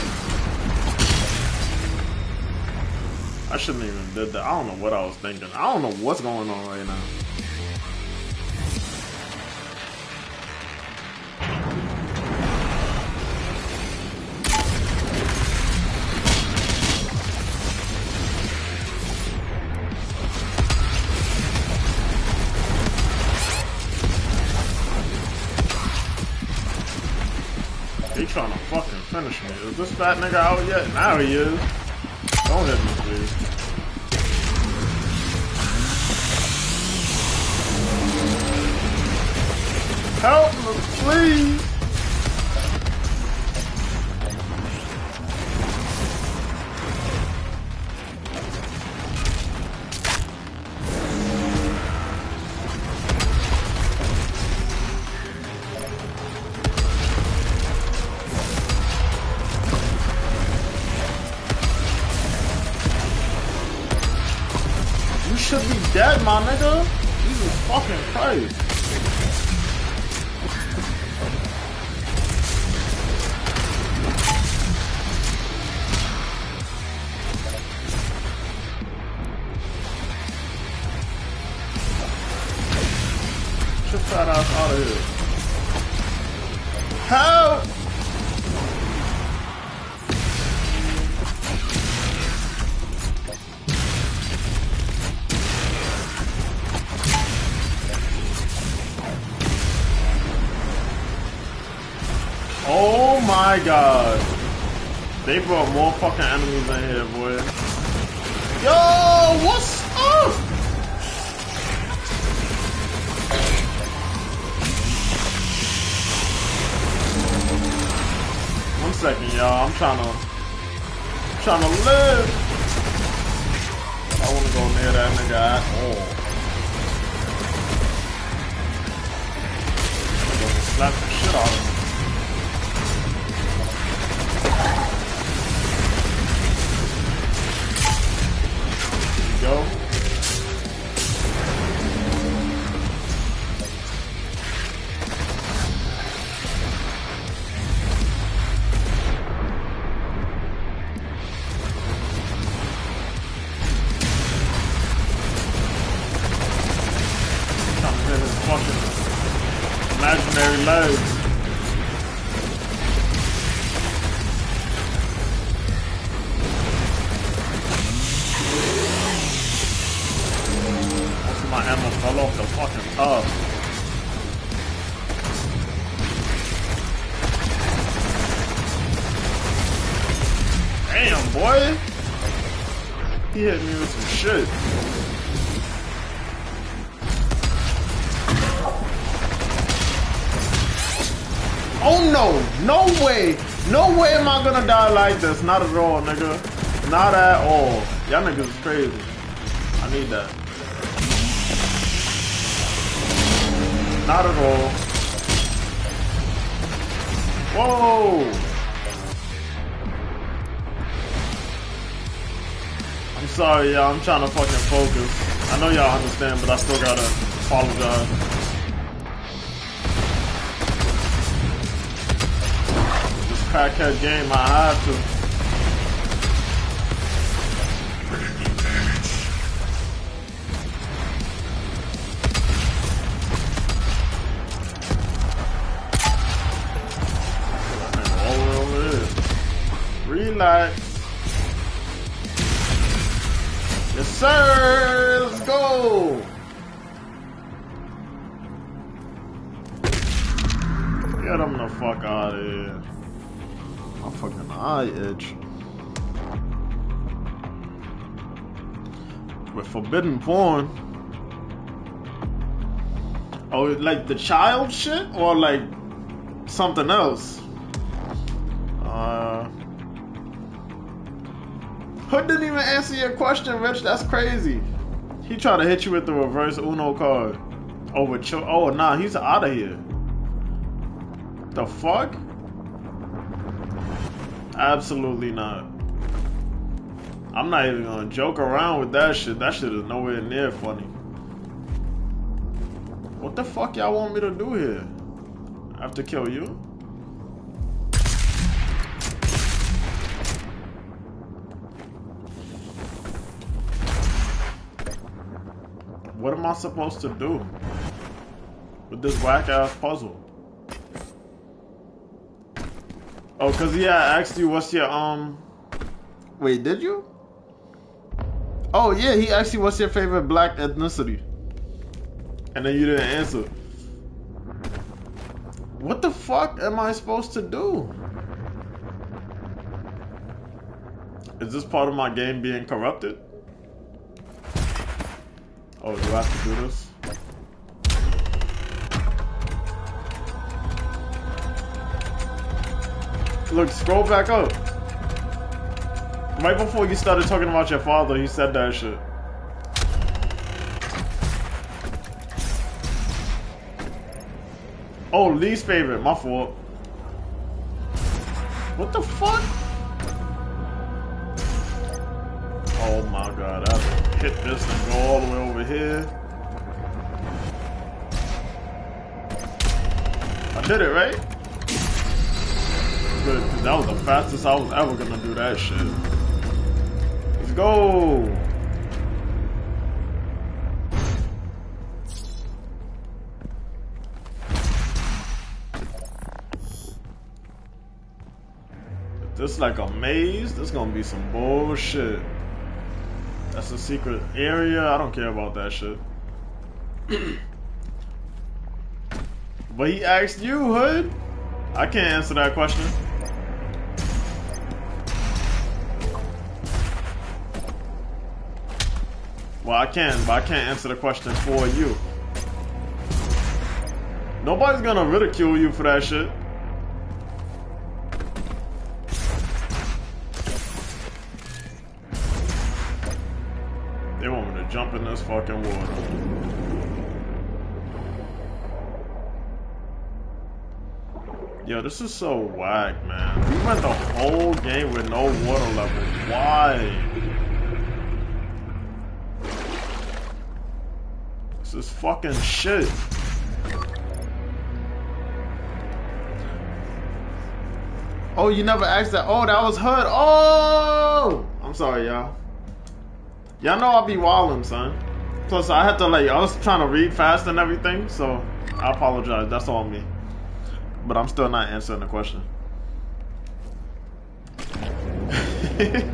I shouldn't even did that. I don't know what I was thinking. I don't know what's going on right now. Me. Is this fat nigga out yet? Now he is. Don't hit me, please. Help me, please. Help! Oh my god. They brought more fucking enemies in here, boy. Yo, what's second, y'all. I'm trying to, trying to live. I want to go near that nigga at all. I'm gonna slap the shit out of him. go. Not at all, nigga. Not at all. Y'all niggas is crazy. I need that. Not at all. Whoa! I'm sorry, y'all. I'm trying to fucking focus. I know y'all understand, but I still gotta apologize. crackhead game, I have to. Itch. With forbidden porn. Oh, like the child shit? Or like something else? Uh. Hood didn't even answer your question, Rich. That's crazy. He tried to hit you with the reverse Uno card. Oh, with oh, nah, he's out of here. The fuck? Absolutely not. I'm not even gonna joke around with that shit. That shit is nowhere near funny. What the fuck y'all want me to do here? I have to kill you? What am I supposed to do with this whack ass puzzle? Oh, cause yeah, I asked you what's your um. Wait, did you? Oh yeah, he asked you what's your favorite black ethnicity, and then you didn't answer. What the fuck am I supposed to do? Is this part of my game being corrupted? Oh, do I have to do this? Look, scroll back up. Right before you started talking about your father, he said that shit. Oh, least favorite, my fault. What the fuck? Oh my god, I hit this and go all the way over here. I did it, right? Good, because that was the fastest I was ever gonna do that shit. Let's go! If this like a maze, this gonna be some bullshit. That's a secret area. I don't care about that shit. but he asked you, Hood. I can't answer that question. Well, I can, but I can't answer the question for you. Nobody's gonna ridicule you for that shit. They want me to jump in this fucking water. Yo, this is so whack, man. We went the whole game with no water level. Why? This is fucking shit. Oh, you never asked that. Oh, that was HUD. Oh! I'm sorry, y'all. Y'all know I'll be wildin', son. Plus, I had to, like, I was trying to read fast and everything, so I apologize. That's all me. But I'm still not answering the question.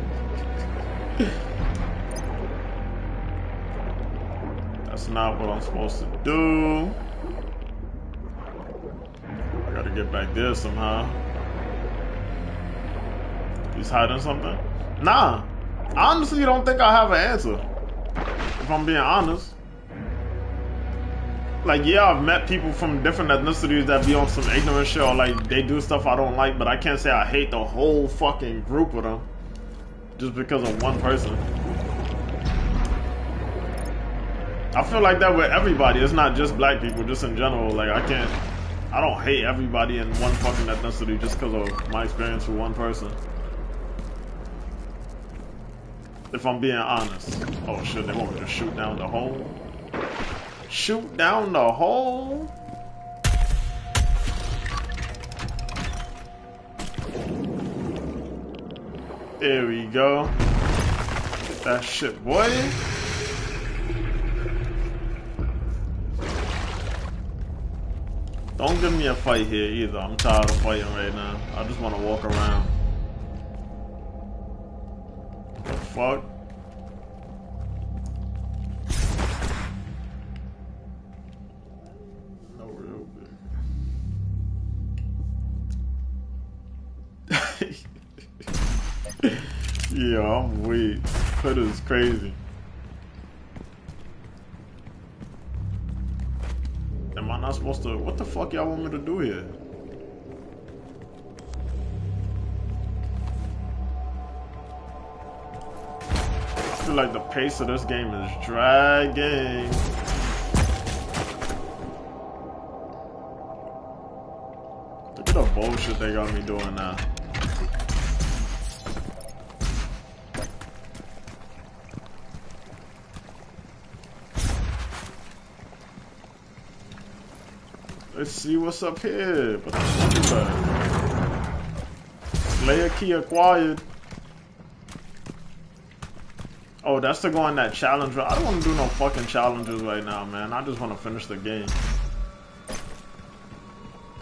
not what I'm supposed to do. I gotta get back there somehow. He's hiding something? Nah. Honestly don't think I have an answer. If I'm being honest. Like, yeah, I've met people from different ethnicities that be on some ignorant shit or like they do stuff I don't like, but I can't say I hate the whole fucking group of them just because of one person. I feel like that with everybody. It's not just black people, just in general. Like, I can't, I don't hate everybody in one fucking ethnicity just because of my experience with one person. If I'm being honest. Oh shit, they want me to shoot down the hole? Shoot down the hole? There we go. Get that shit, boy. Don't give me a fight here either. I'm tired of fighting right now. I just want to walk around. The fuck? No real yeah, I'm weak. That is crazy. Am I not supposed to? What the fuck y'all want me to do here? I feel like the pace of this game is dragging. Look at the bullshit they got me doing now. Let's see what's up here. But key acquired. Oh, that's to go on that challenge. I don't want to do no fucking challenges right now, man. I just want to finish the game.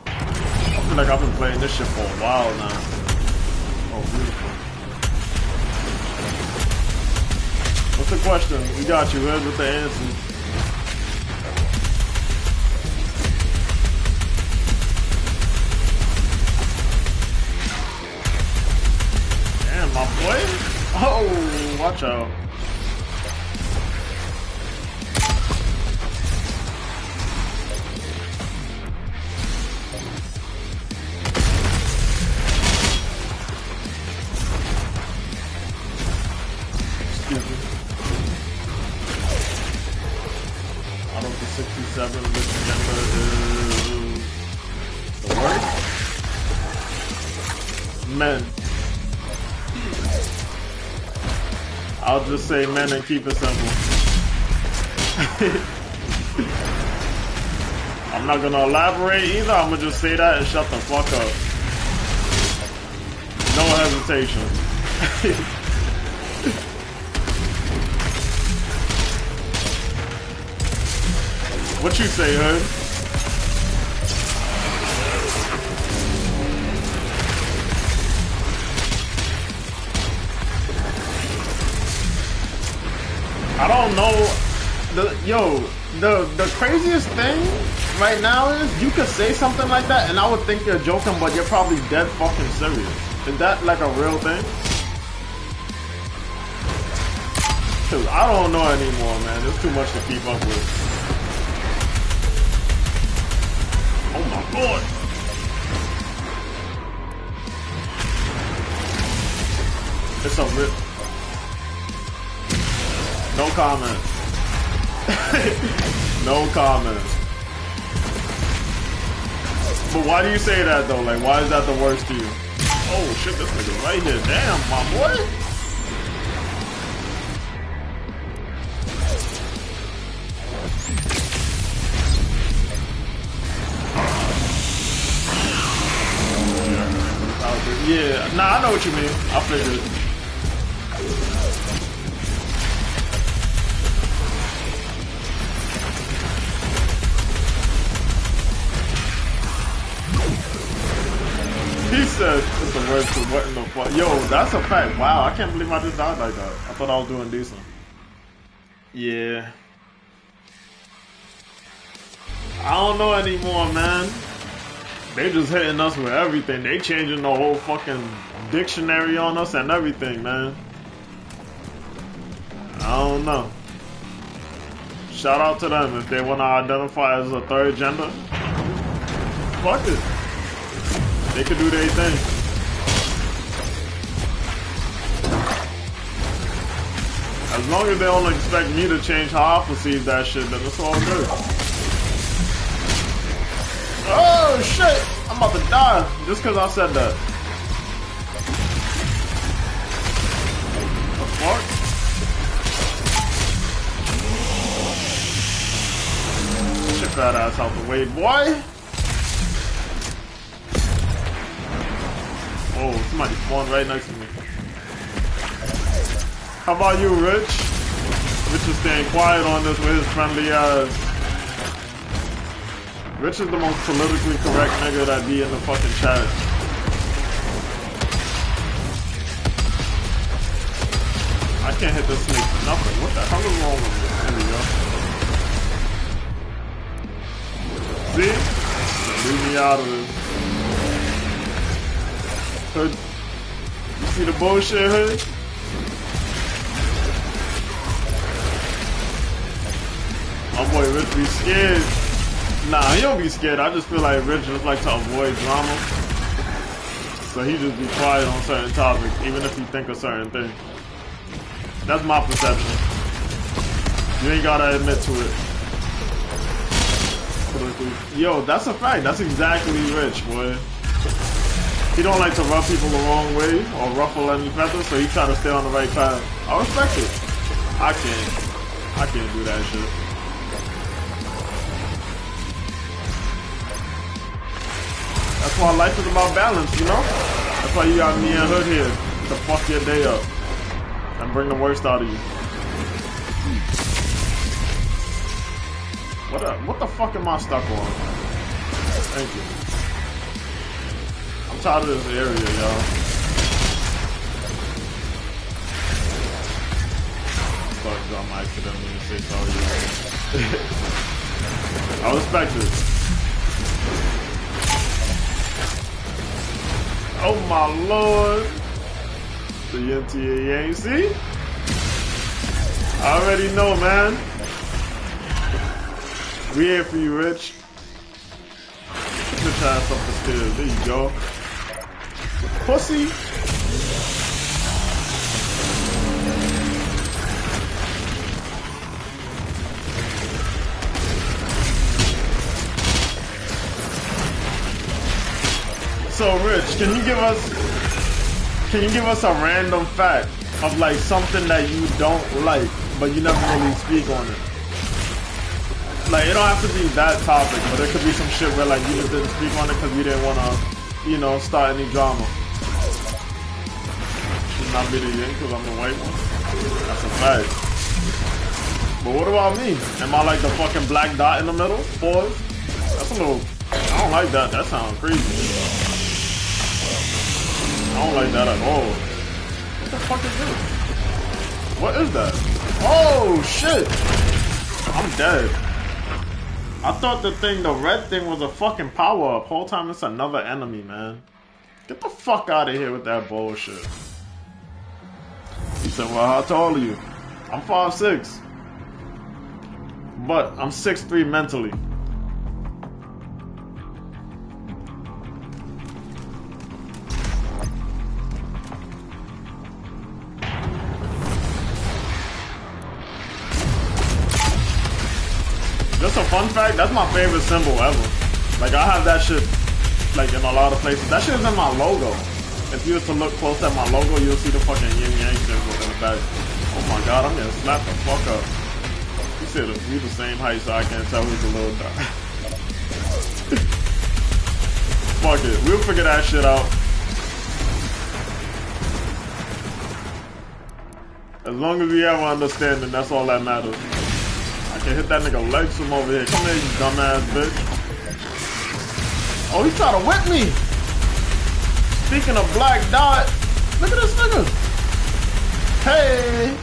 I feel like I've been playing this shit for a while now. Oh, beautiful. What's the question? We got you. Here's with the answer. Watch out. Just say men and keep it simple. I'm not gonna elaborate either, I'm gonna just say that and shut the fuck up. No hesitation. what you say, Hood? Yo, the the craziest thing right now is you could say something like that, and I would think you're joking, but you're probably dead fucking serious. Is that like a real thing? Cause I don't know anymore, man. There's too much to keep up with. Oh my god. It's a rip. No comment. no comment. But why do you say that though? Like, why is that the worst to you? Oh shit, this nigga right here. Damn, my boy. Yeah, nah, I know what you mean. I figured. What in the fuck. Yo, that's a fact. Wow, I can't believe I just died like that. I thought I was doing decent. Yeah. I don't know anymore, man. They just hitting us with everything. They changing the whole fucking dictionary on us and everything, man. I don't know. Shout out to them if they want to identify as a third gender. Fuck it. They could do their thing. As long as they don't expect me to change how I perceive that shit, then it's all good. Oh shit! I'm about to die just because I said that. The fuck? Shit that ass out the way, boy! Oh, somebody spawned right next to me. How about you, Rich? Rich is staying quiet on this with his friendly eyes. Rich is the most politically correct nigga that be in the fucking chat. I can't hit this snake for nothing. What the hell is wrong with me? There we go. See? Leave me out of this. Hood. You see the bullshit, Hood? My boy Rich be scared. Nah, he don't be scared. I just feel like Rich just like to avoid drama. So he just be quiet on certain topics, even if he think a certain thing. That's my perception. You ain't gotta admit to it. Yo, that's a fact. That's exactly Rich, boy. He don't like to rub people the wrong way or ruffle any feathers, so he try to stay on the right path. I respect it. I can't. I can't do that shit. That's why life is about balance, you know? That's why you got me and Hood here to fuck your day up and bring the worst out of you. What what the fuck am I stuck on? Thank you. I'm tired of this area, y'all. Fuck, I'm accidentally say sorry. I respect it. Oh my lord. The ain't see? I already know, man. We here for you, Rich. Get your ass up the stairs. There you go. Pussy. So, Rich, can you give us can you give us a random fact of like something that you don't like, but you never really speak on it? Like, it don't have to be that topic, but it could be some shit where like you just didn't speak on it because you didn't want to, you know, start any drama. Should not be the yin because I'm the white one. That's a fact. But what about me? Am I like the fucking black dot in the middle? Pause. That's a little. I don't like that. That sounds crazy. I don't like that at all. What the fuck is this? What is that? Oh, shit! I'm dead. I thought the thing, the red thing was a fucking power-up. Whole time it's another enemy, man. Get the fuck out of here with that bullshit. He said, well, how tall are you? I'm 5'6". But I'm 6'3 mentally. That's my favorite symbol ever. Like I have that shit like in a lot of places. That shit is in my logo. If you was to look close at my logo, you'll see the fucking yin yang symbol in the back. Oh my god, I'm gonna slap the fuck up. You said we the same height, so I can't tell who's a little guy. fuck it, we'll figure that shit out. As long as we have an understanding, that's all that matters. I can hit that nigga legs from over here. Come here, you dumbass bitch. Oh, he tried to whip me. Speaking of black dot, look at this nigga. Hey.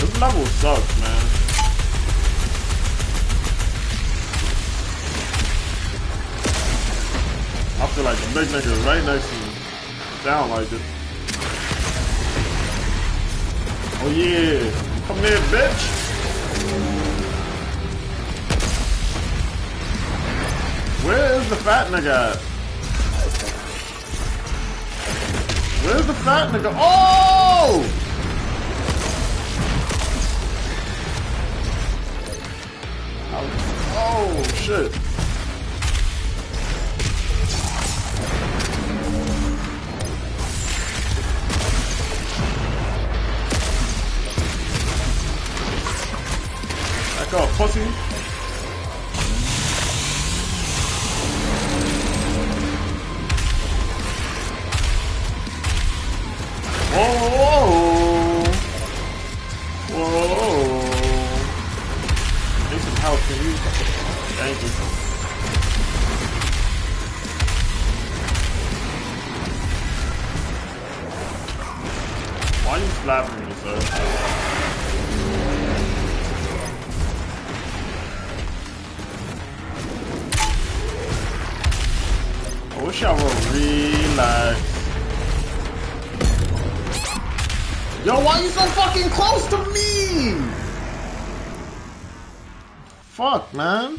This level sucks, man. I feel like the big nigga is right next to me. Sound like this. Oh yeah. Come here, bitch. Where is the fat nigga? Where's the fat nigga? Oh! Oh, shit. Up, pussy. Whoa! Whoa! You? Thank you. Why are you slapping me, sir? Wish I would relax. Yo, why you so fucking close to me? Fuck, man.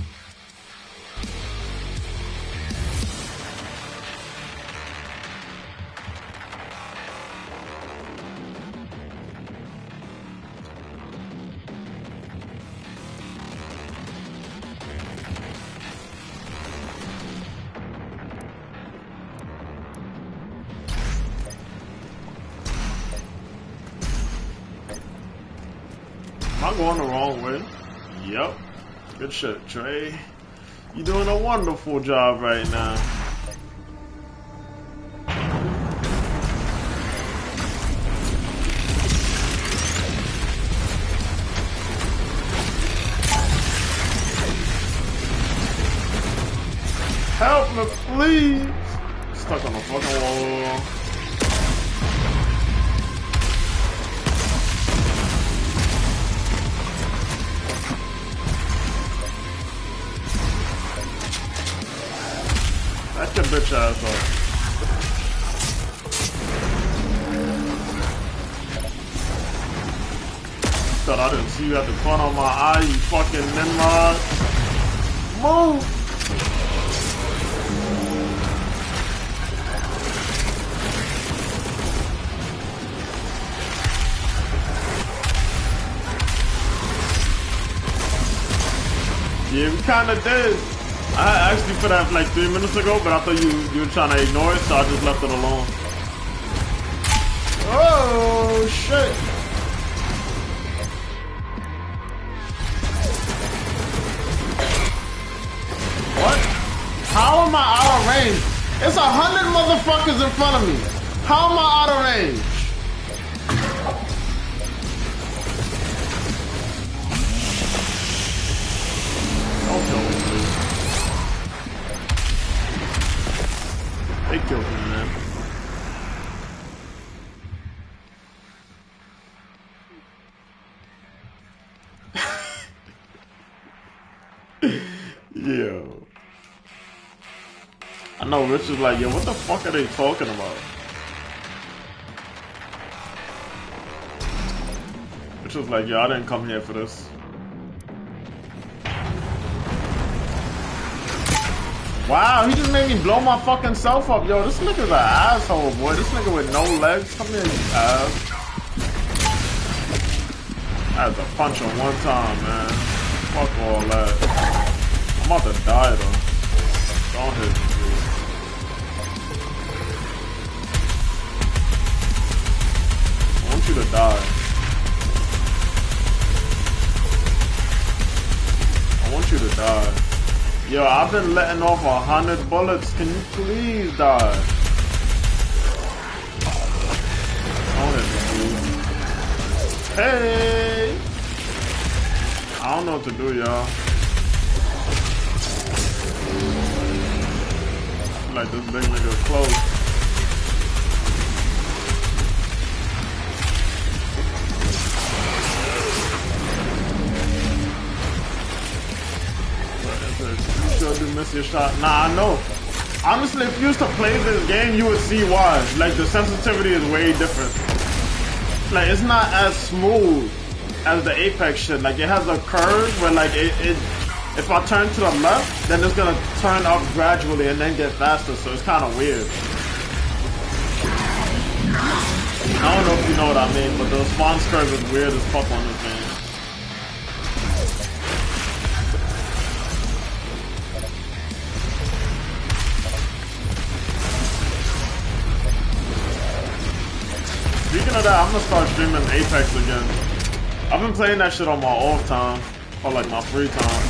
Going the wrong way? Yep. Good shit, Trey. You're doing a wonderful job right now. We kinda did. I asked you for that like three minutes ago, but I thought you you were trying to ignore it, so I just left it alone. Oh shit! What? How am I out of range? It's a hundred motherfuckers in front of me. How am I out of range? I know like, yo, what the fuck are they talking about? Rich was like, yo, I didn't come here for this. Wow, he just made me blow my fucking self up. Yo, this nigga's an asshole, boy. This nigga with no legs. Come here, you ass. I had to punch him one time, man. Fuck all that. I'm about to die, though. Don't hit me, I want you to die. Yo, I've been letting off a hundred bullets. Can you please die? Hey! I don't know what to do, y'all. Like this big nigga close. Sure do miss your shot. Nah, I know. Honestly, if you used to play this game, you would see why. Like, the sensitivity is way different. Like, it's not as smooth as the Apex shit. Like, it has a curve where, like, it, it if I turn to the left, then it's gonna turn up gradually and then get faster, so it's kind of weird. I don't know if you know what I mean, but the response curve is weird as fuck on this game. That, I'm gonna start streaming Apex again. I've been playing that shit on my off time, or like my free time.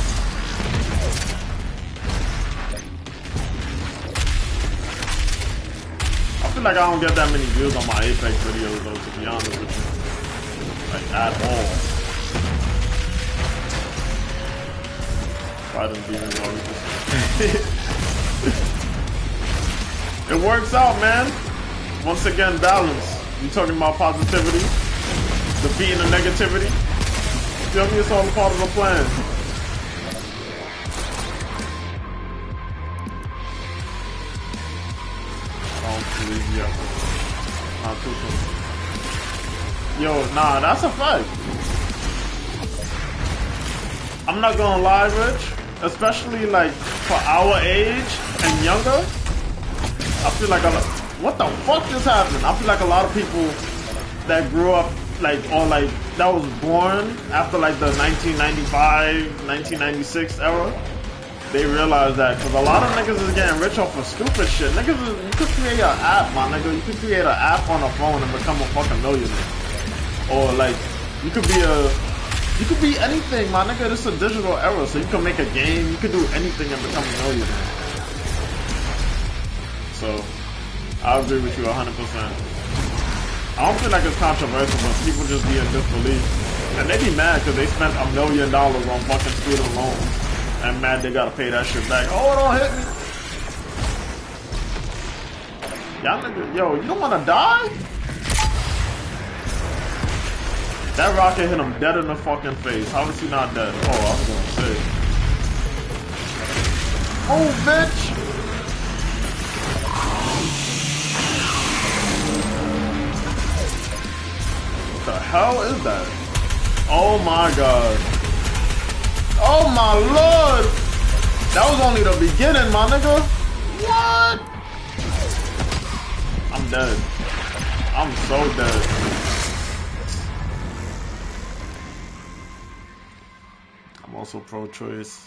I feel like I don't get that many views on my Apex videos though, to be honest with you. Like, at all. Fighting always. it works out, man. Once again, balance. You talking about positivity, defeating the negativity. Feel me? It's all part of the plan. Yo, nah, that's a fact. I'm not gonna lie, Rich. Especially like for our age and younger, I feel like lot what the fuck just happened? I feel like a lot of people that grew up like or like that was born after like the 1995, 1996 era, they realized that because a lot of niggas is getting rich off of stupid shit. Niggas, is, you could create an app, my nigga. You could create an app on a phone and become a fucking millionaire. Or like, you could be a, you could be anything, my nigga. This is a digital era, so you can make a game. You could do anything and become a millionaire. So. I agree with you 100%. I don't feel like it's controversial, but people just be in disbelief. And they be mad because they spent a million dollars on fucking student loans. And mad they gotta pay that shit back. Oh, don't hit me! Y'all niggas, yo, you don't wanna die? That rocket hit him dead in the fucking face. How is he not dead? Oh, I was gonna say. Oh, bitch! The hell is that? Oh my god. Oh my lord! That was only the beginning, my nigga. What? I'm dead. I'm so dead. I'm also pro-choice.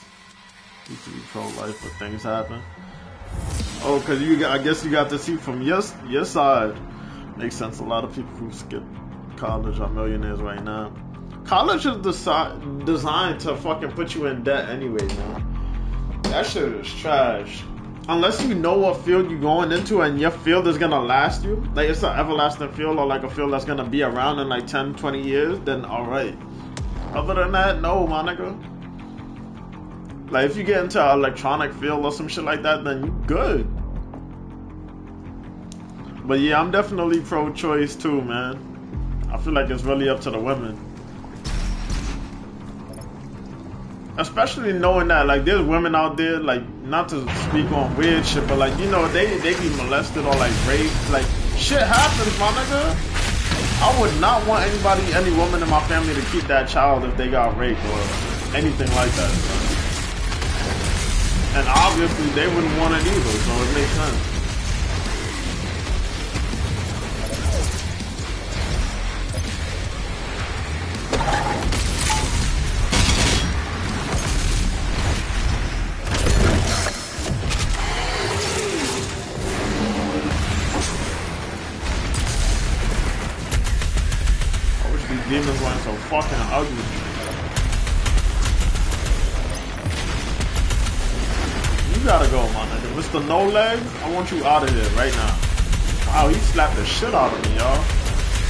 Used to be pro-life, but things happen. Oh, cause you I guess you got to see from your your side. Makes sense. A lot of people who skip college are millionaires right now. College is desi- designed to fucking put you in debt anyway, man. That shit is trash. Unless you know what field you're going into and your field is gonna last you, like it's an everlasting field or like a field that's gonna be around in like 10, 20 years, then alright. Other than that, no, my nigga. Like if you get into an electronic field or some shit like that, then you good. But yeah, I'm definitely pro-choice too, man. I feel like it's really up to the women. Especially knowing that, like, there's women out there, like, not to speak on weird shit, but like, you know, they they be molested or like raped. Like, shit happens, my nigga. I would not want anybody, any woman in my family to keep that child if they got raped or anything like that. And obviously, they wouldn't want it either, so it makes sense. Mr. No Leg, I want you out of here right now. Wow, he slapped the shit out of me, y'all.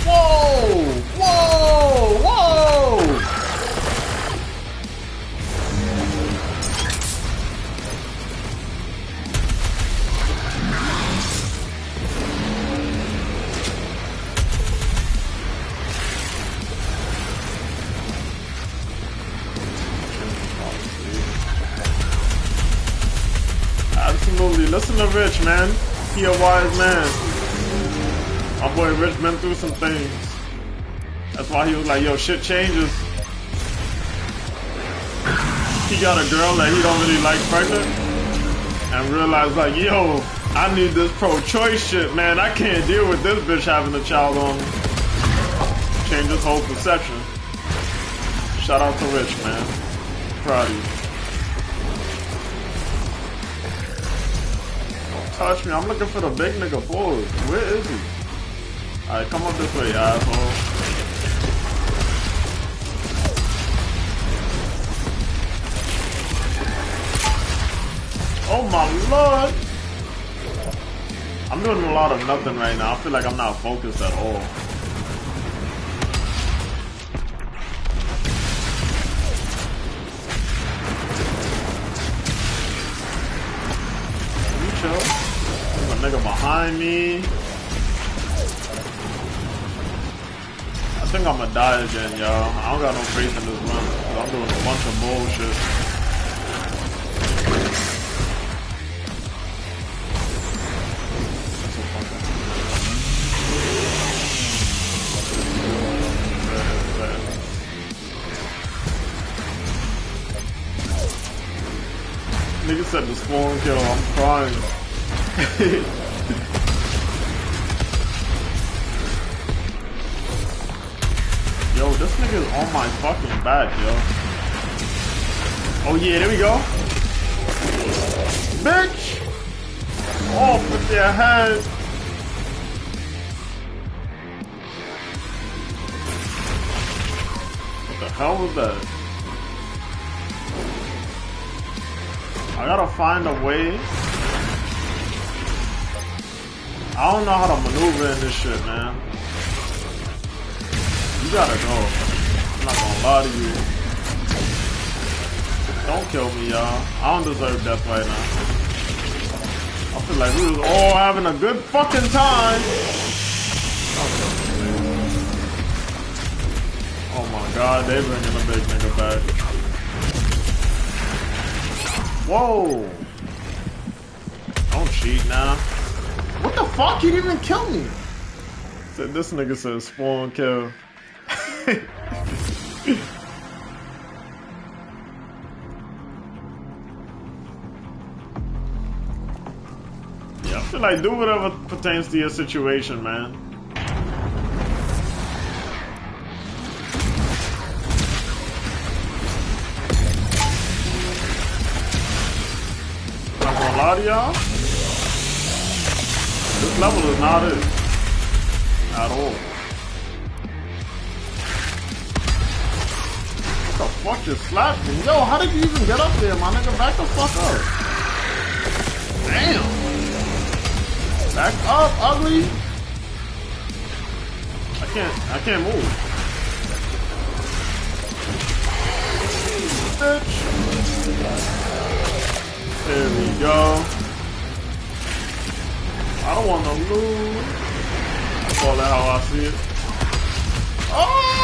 Whoa! Whoa! Whoa! Man. He a wise man. My boy Rich been through some things. That's why he was like, yo, shit changes. He got a girl that he don't really like pregnant. And realized like, yo, I need this pro-choice shit, man. I can't deal with this bitch having a child on me. Change his whole perception. Shout out to Rich, man. Proud of you. Touch me. I'm looking for the big nigga forward. Where is he? Alright, come up this way, asshole. Oh my lord! I'm doing a lot of nothing right now. I feel like I'm not focused at all. Behind me. I think I'm gonna die again, y'all. I don't got no faith in this run. I'm doing a bunch of bullshit. Nigga said the spawn kill, I'm crying. my fucking back, yo. Oh yeah, there we go. Bitch! Off with their head. What the hell was that? I gotta find a way. I don't know how to maneuver in this shit, man. You gotta go. Gonna lie to you. Don't kill me, y'all. I don't deserve death right now. I feel like we was all having a good fucking time. Oh my god, they bringing a big nigga back. Whoa! Don't cheat now. What the fuck? You didn't even kill me. Said this nigga said spawn kill. Like do whatever pertains to your situation, man. lie to y'all. This level is not it. At all. What the fuck just slapped me? Yo, how did you even get up there, my nigga? Back the fuck up. Damn. Back up, ugly. I can't, I can't move. Bitch. There we go. I don't want to lose. I call that how I see it. Oh!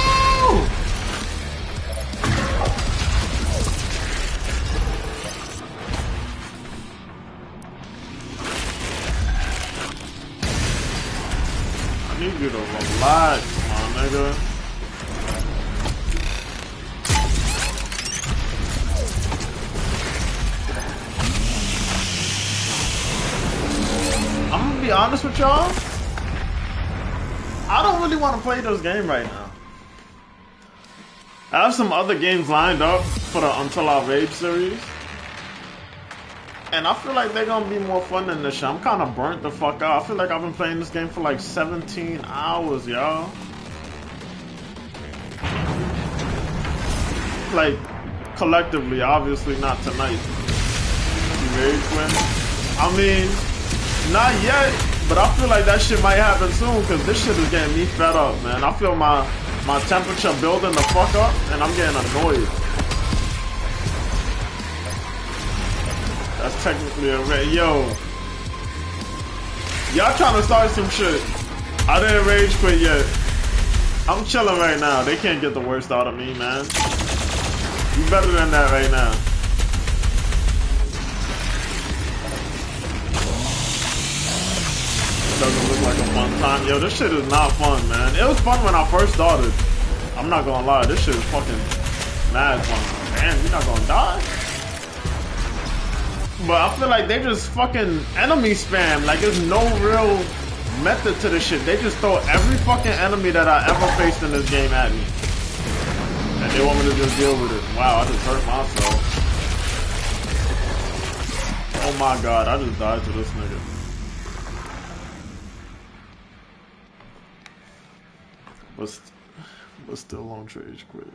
You to relax, my nigga. I'm gonna be honest with y'all, I don't really want to play this game right now. I have some other games lined up for the Until I Rage series. And I feel like they're gonna be more fun than this shit. I'm kinda burnt the fuck out. I feel like I've been playing this game for like 17 hours, y'all. Like, collectively, obviously not tonight. Rage win. I mean, not yet, but I feel like that shit might happen soon because this shit is getting me fed up, man. I feel my my temperature building the fuck up and I'm getting annoyed. That's technically a rage. Yo. Y'all trying to start some shit. I didn't rage quit yet. I'm chilling right now. They can't get the worst out of me, man. You better than that right now. doesn't look like a fun time. Yo, this shit is not fun, man. It was fun when I first started. I'm not gonna lie, this shit is fucking mad fun. Damn, you're not gonna die? But I feel like they just fucking enemy spam. Like there's no real method to this shit. They just throw every fucking enemy that I ever faced in this game at me. And they want me to just deal with it. Wow, I just hurt myself. Oh my god, I just died to this nigga. But, but still on trade quit.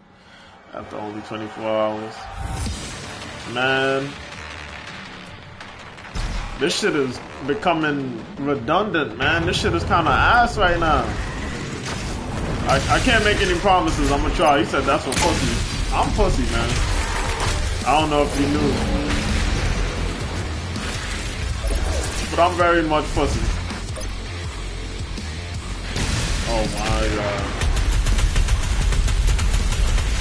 After only 24 hours. Man. This shit is becoming redundant, man. This shit is kind of ass right now. I, I can't make any promises. I'm gonna try. He said that's for pussy. I'm pussy, man. I don't know if you knew. But I'm very much pussy. Oh my god.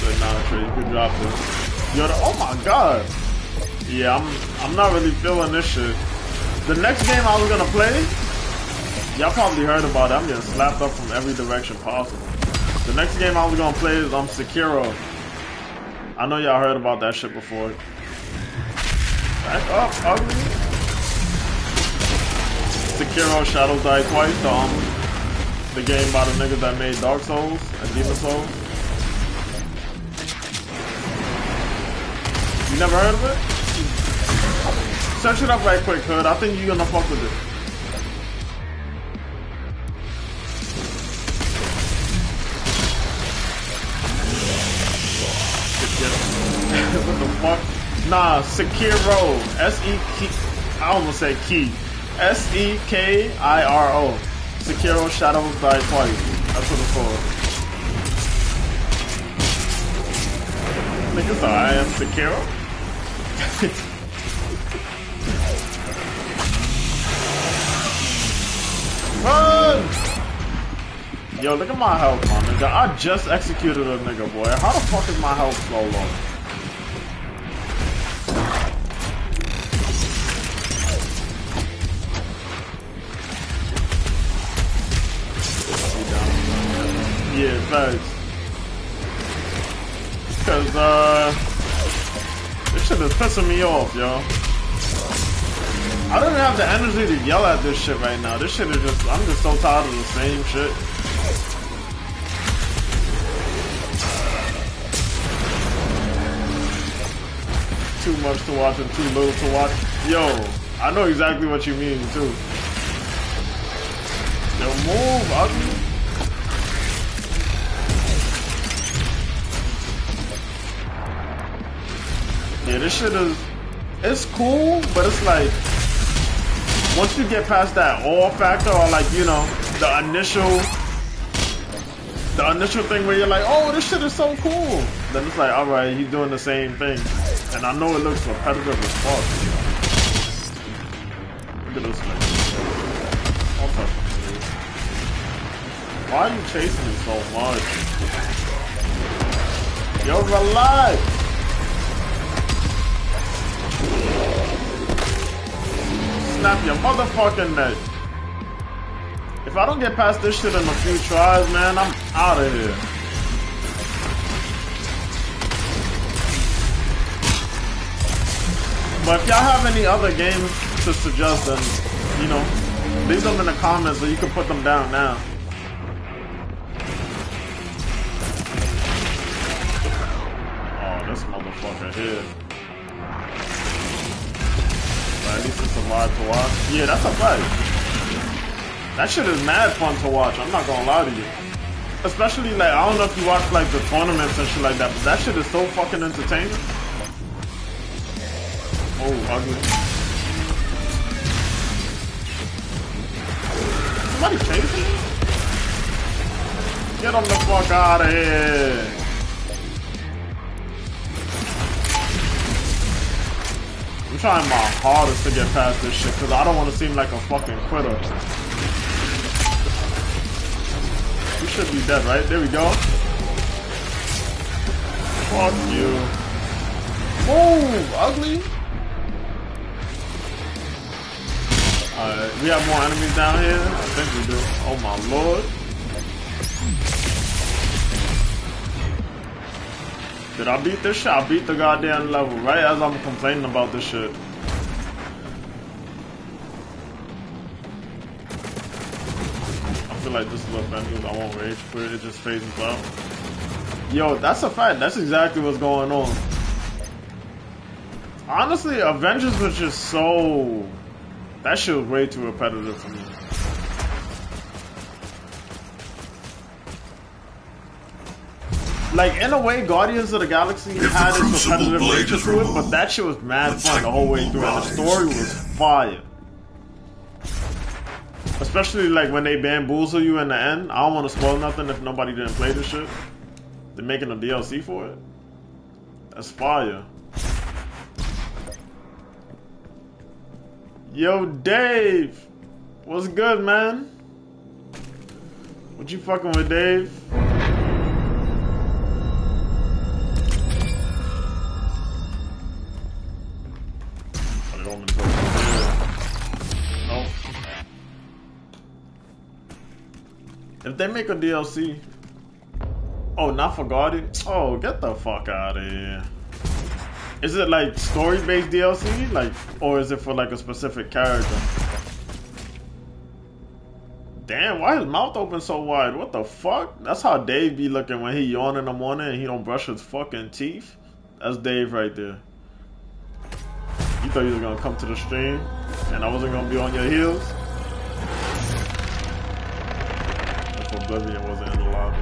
Good nah, Trey, you could drop this. Yo, oh my god. Yeah, I'm I'm not really feeling this shit. The next game I was gonna play, y'all probably heard about it. I'm getting slapped up from every direction possible. The next game I was gonna play is um Sekiro. I know y'all heard about that shit before. Back up, ugly. Sekiro Shadows Die Twice, um, the game by the niggas that made Dark Souls and Demon Souls. You never heard of it? Search it up right quick, hood. I think you're gonna fuck with it. what the fuck? Nah, Sekiro. S-E-K... I almost said key. S-E-K-I-R-O. Sekiro Shadows Die Twice. That's what it's called. Niggas, I am Sekiro? Run! Yo, look at my health, my nigga. I just executed a nigga, boy. How the fuck is my health so low? Yeah, thanks. Cause, uh... This shit is pissing me off, yo. I don't have the energy to yell at this shit right now. This shit is just, I'm just so tired of the same shit. Too much to watch and too little to watch. Yo, I know exactly what you mean too. Yo, move, ugly. Yeah, this shit is, it's cool, but it's like, once you get past that awe factor or like, you know, the initial the initial thing where you're like, oh, this shit is so cool. Then it's like, all right, he's doing the same thing. And I know it looks repetitive as fuck. Look at this thing. Why are you chasing me so much? Yo, relax! Snap your motherfucking neck. If I don't get past this shit in a few tries, man, I'm out of here. But if y'all have any other games to suggest, then, you know, leave them in the comments so you can put them down now. Oh, this motherfucker here. At least it's alive to watch. Yeah, that's a fact. That shit is mad fun to watch. I'm not gonna lie to you. Especially like I don't know if you watch like the tournaments and shit like that, but that shit is so fucking entertaining. Oh, ugly. Somebody chasing me? Get him the fuck out of here. Trying my hardest to get past this shit because I don't want to seem like a fucking quitter. You should be dead, right? There we go. Fuck you. Move, ugly. Alright, we have more enemies down here? I think we do. Oh my lord. Did I beat this shit? I beat the goddamn level right as I'm complaining about this shit. I feel like this is what Avengers, I won't rage quit, it just phases out. Yo, that's a fact. That's exactly what's going on. Honestly, Avengers was just so that shit was way too repetitive for me. Like in a way, Guardians of the Galaxy If had its Crucible repetitive nature to it, but that shit was mad the fun the whole way through, and the story rise was fire. Especially like when they bamboozle you in the end. I don't want to spoil nothing if nobody didn't play this shit. They're making a DLC for it. That's fire. Yo, Dave. What's good, man? What you fucking with, Dave? If they make a DLC, oh, not for Guardian. Oh, get the fuck out of here. Is it like story-based DLC, like, or is it for like a specific character? Damn, why his mouth open so wide? What the fuck? That's how Dave be looking when he yawn in the morning and he don't brush his fucking teeth. That's Dave right there. You thought you was gonna come to the stream and I wasn't gonna be on your heels? Oblivion wasn't in the lobby.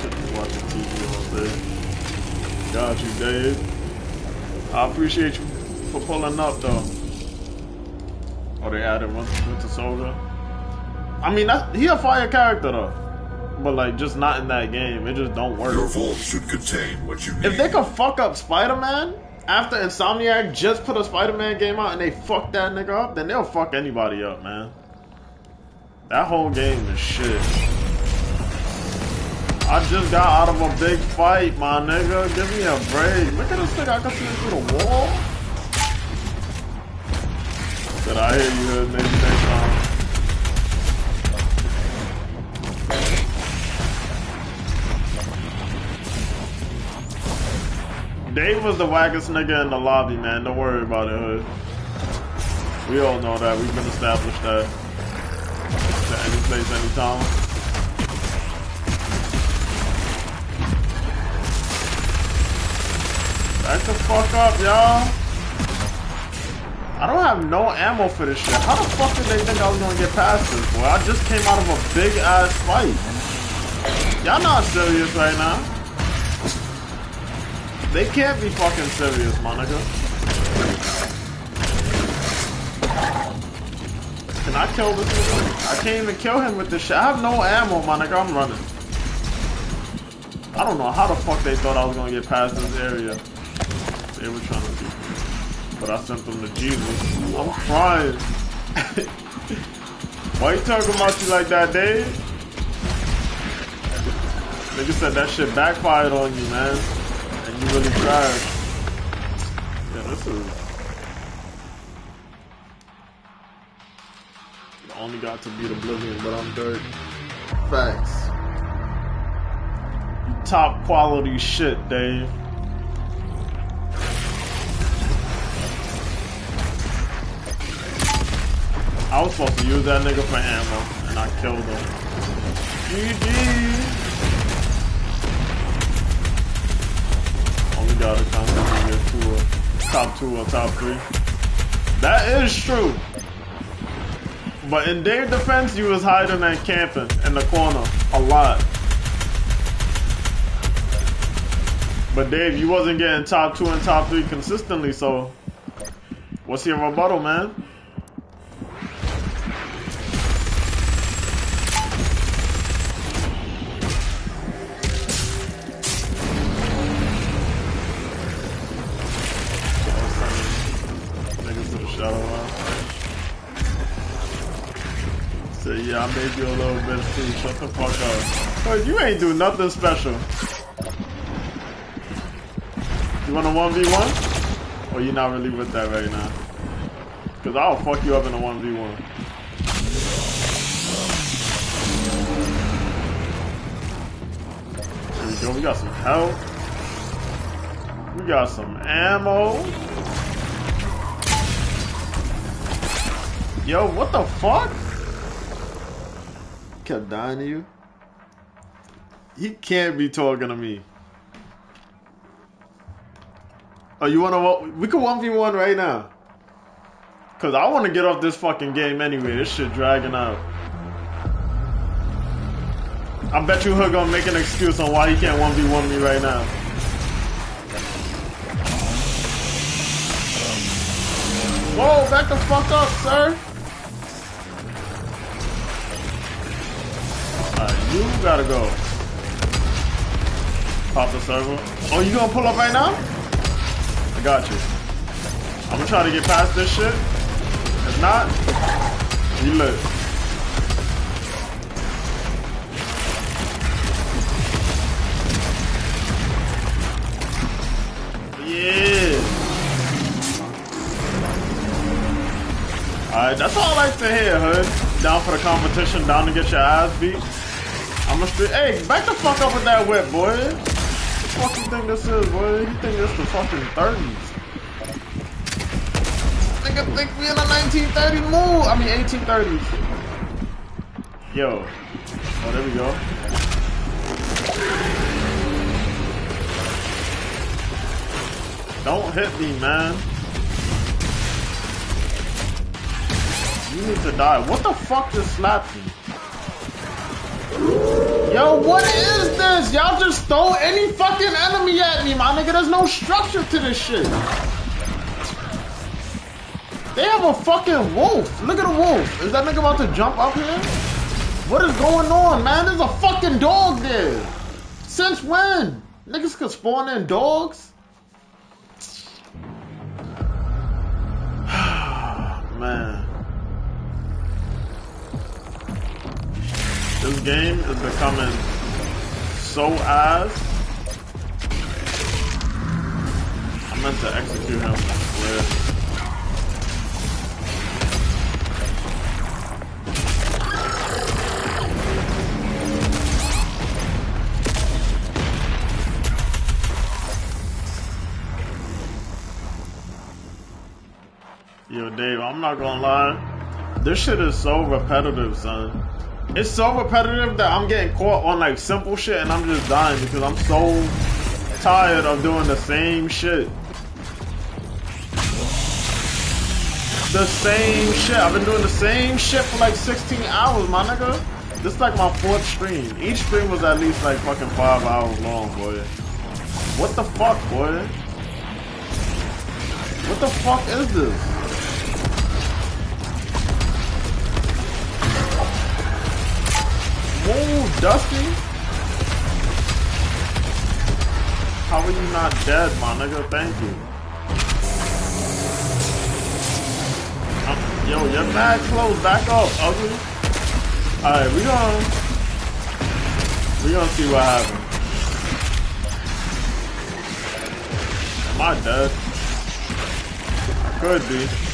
Should be watching TV all day. Got you, Dave. I appreciate you for pulling up though. Oh, they added Winter Soldier. I mean, that's, he a fire character though, but like just not in that game. It just don't work. Your vault should contain what you need. If they could fuck up Spider-Man after Insomniac just put a Spider-Man game out and they fuck that nigga up, then they'll fuck anybody up, man. That whole game is shit. I just got out of a big fight, my nigga. Give me a break. Look at this nigga. I can see through the wall. Did I hear you? Maybe next time. Dave was the wackest nigga in the lobby, man. Don't worry about it, Hood. We all know that. We've been established that. Any place, anytime. Back the fuck up, y'all. I don't have no ammo for this shit. How the fuck did they think I was gonna get past this, boy? I just came out of a big ass fight. Y'all not serious right now. They can't be fucking serious, my. I kill this nigga? I can't even kill him with this shit. I have no ammo, my nigga. I'm running. I don't know how the fuck they thought I was gonna get past this area. They were trying to do. But I sent them to Jesus. I'm crying. Why you talking about you like that, Dave? Nigga said that shit backfired on you, man. And you really tried. Yeah, this is... only got to beat Oblivion, but I'm dirt. Facts. Top quality shit, Dave. I was supposed to use that nigga for ammo, and I killed him. GG! Only got a to a top two or top three. That is true. But in Dave's defense, you was hiding and camping in the corner a lot. But Dave, you wasn't getting top two and top three consistently, so what's your rebuttal, man? I made you a little bit too. Shut the fuck up. Cause you ain't do nothing special. You want a 1v1? Or you not really with that right now? Cause I'll fuck you up in a 1v1. There we go, we got some health. We got some ammo. Yo, what the fuck? Kept dying to you. He can't be talking to me. Oh, you wanna? We can one v one right now. Cause I want to get off this fucking game anyway. This shit dragging out. I bet you Hood gonna make an excuse on why he can't one v one me right now. Whoa, back the fuck up, sir. Alright, you gotta go. Pop the server. Oh, you gonna pull up right now? I got you. I'm gonna try to get past this shit. If not, you lit. Yeah. Alright, that's all I like to hear, Hood. Down for the competition, down to get your ass beat. I'm gonna hey, back the fuck up with that whip, boy. What the fuck you think this is, boy? You think this the fucking 30s? Nigga think we in the 1930 mood. I mean 1830s. Yo. Oh, there we go. Don't hit me, man. You need to die. What the fuck just slapped me? Yo, what is this? Y'all just throw any fucking enemy at me, my nigga. There's no structure to this shit. They have a fucking wolf. Look at the wolf. Is that nigga about to jump up here? What is going on, man? There's a fucking dog there. Since when? Niggas could spawn in dogs? man. This game is becoming so ass. I meant to execute him. Yo, Dave, I'm not gonna lie. This shit is so repetitive, son. It's so repetitive that I'm getting caught on like simple shit and I'm just dying because I'm so tired of doing the same shit. The same shit. I've been doing the same shit for like 16 hours, my nigga. This is like my fourth stream. Each stream was at least like fucking five hours long, boy. What the fuck, boy? What the fuck is this? Move, Dusty! How are you not dead, my nigga? Thank you. Um, yo, you're mad close. Back up, ugly. Alright, we gonna... We gonna see what happens. Am I dead? I could be.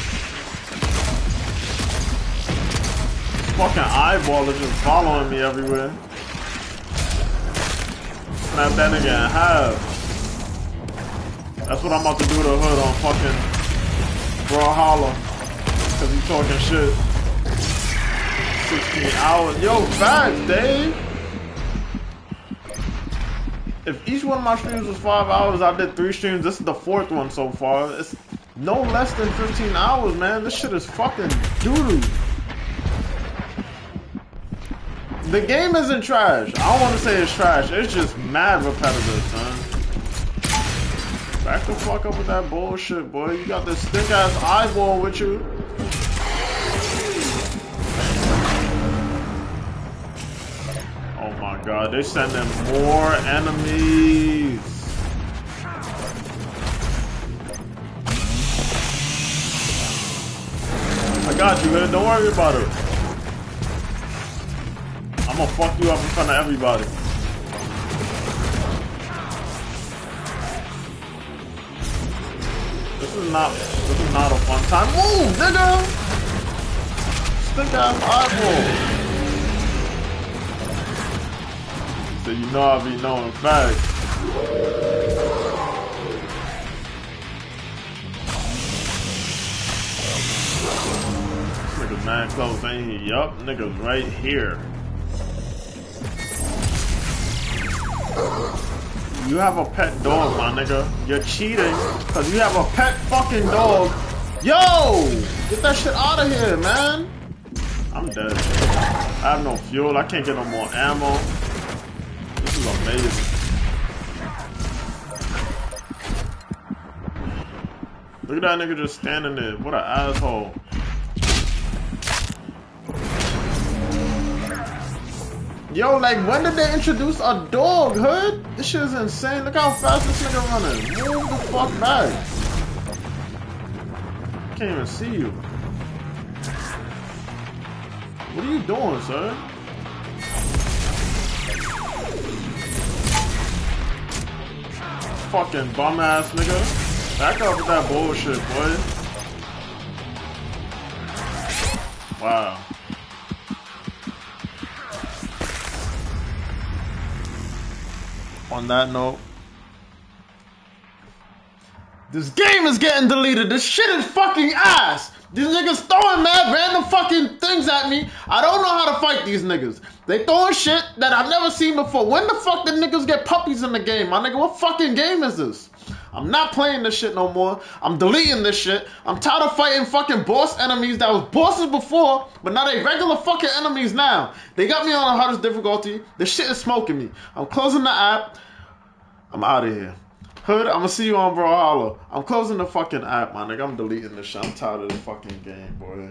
Fucking eyeball is just following me everywhere. Snap that nigga in half. That's what I'm about to do to Hood on fucking Brawlhalla. Cause he talking shit. 16 hours. Yo, facts, Dave. If each one of my streams was five hours, I did three streams. This is the fourth one so far. It's no less than 15 hours, man. This shit is fucking doo-doo. The game isn't trash. I don't want to say it's trash. It's just mad repetitive, son. Back the fuck up with that bullshit, boy. You got this thick ass eyeball with you. Oh my god, they're sending more enemies. I got you, man. Don't worry about it. I'm gonna fuck you up in front of everybody. This is not this is not a fun time. Move, nigga! Stick ass eyeball. So you know I be knowing facts. Niggas mad close, ain't he? Yup, niggas right here. You have a pet dog, my nigga. You're cheating because you have a pet fucking dog. Yo! Get that shit out of here, man. I'm dead. I have no fuel. I can't get no more ammo. This is amazing. Look at that nigga just standing there. What an asshole. Yo, like, when did they introduce a dog, hood? This shit is insane. Look how fast this nigga running. Move the fuck back. Can't even see you. What are you doing, sir? Fucking bum ass nigga. Back up with that bullshit, boy. Wow. On that note, this game is getting deleted. This shit is fucking ass. These niggas throwing mad random fucking things at me. I don't know how to fight these niggas. They throwing shit that I've never seen before. When the fuck did niggas get puppies in the game? My nigga, what fucking game is this? I'm not playing this shit no more. I'm deleting this shit. I'm tired of fighting fucking boss enemies that was bosses before, but now they regular fucking enemies now. They got me on the hardest difficulty. This shit is smoking me. I'm closing the app. I'm out of here. Hood, I'm gonna see you on Brawlhalla. I'm closing the fucking app, my nigga. I'm deleting this shit. I'm tired of this fucking game, boy.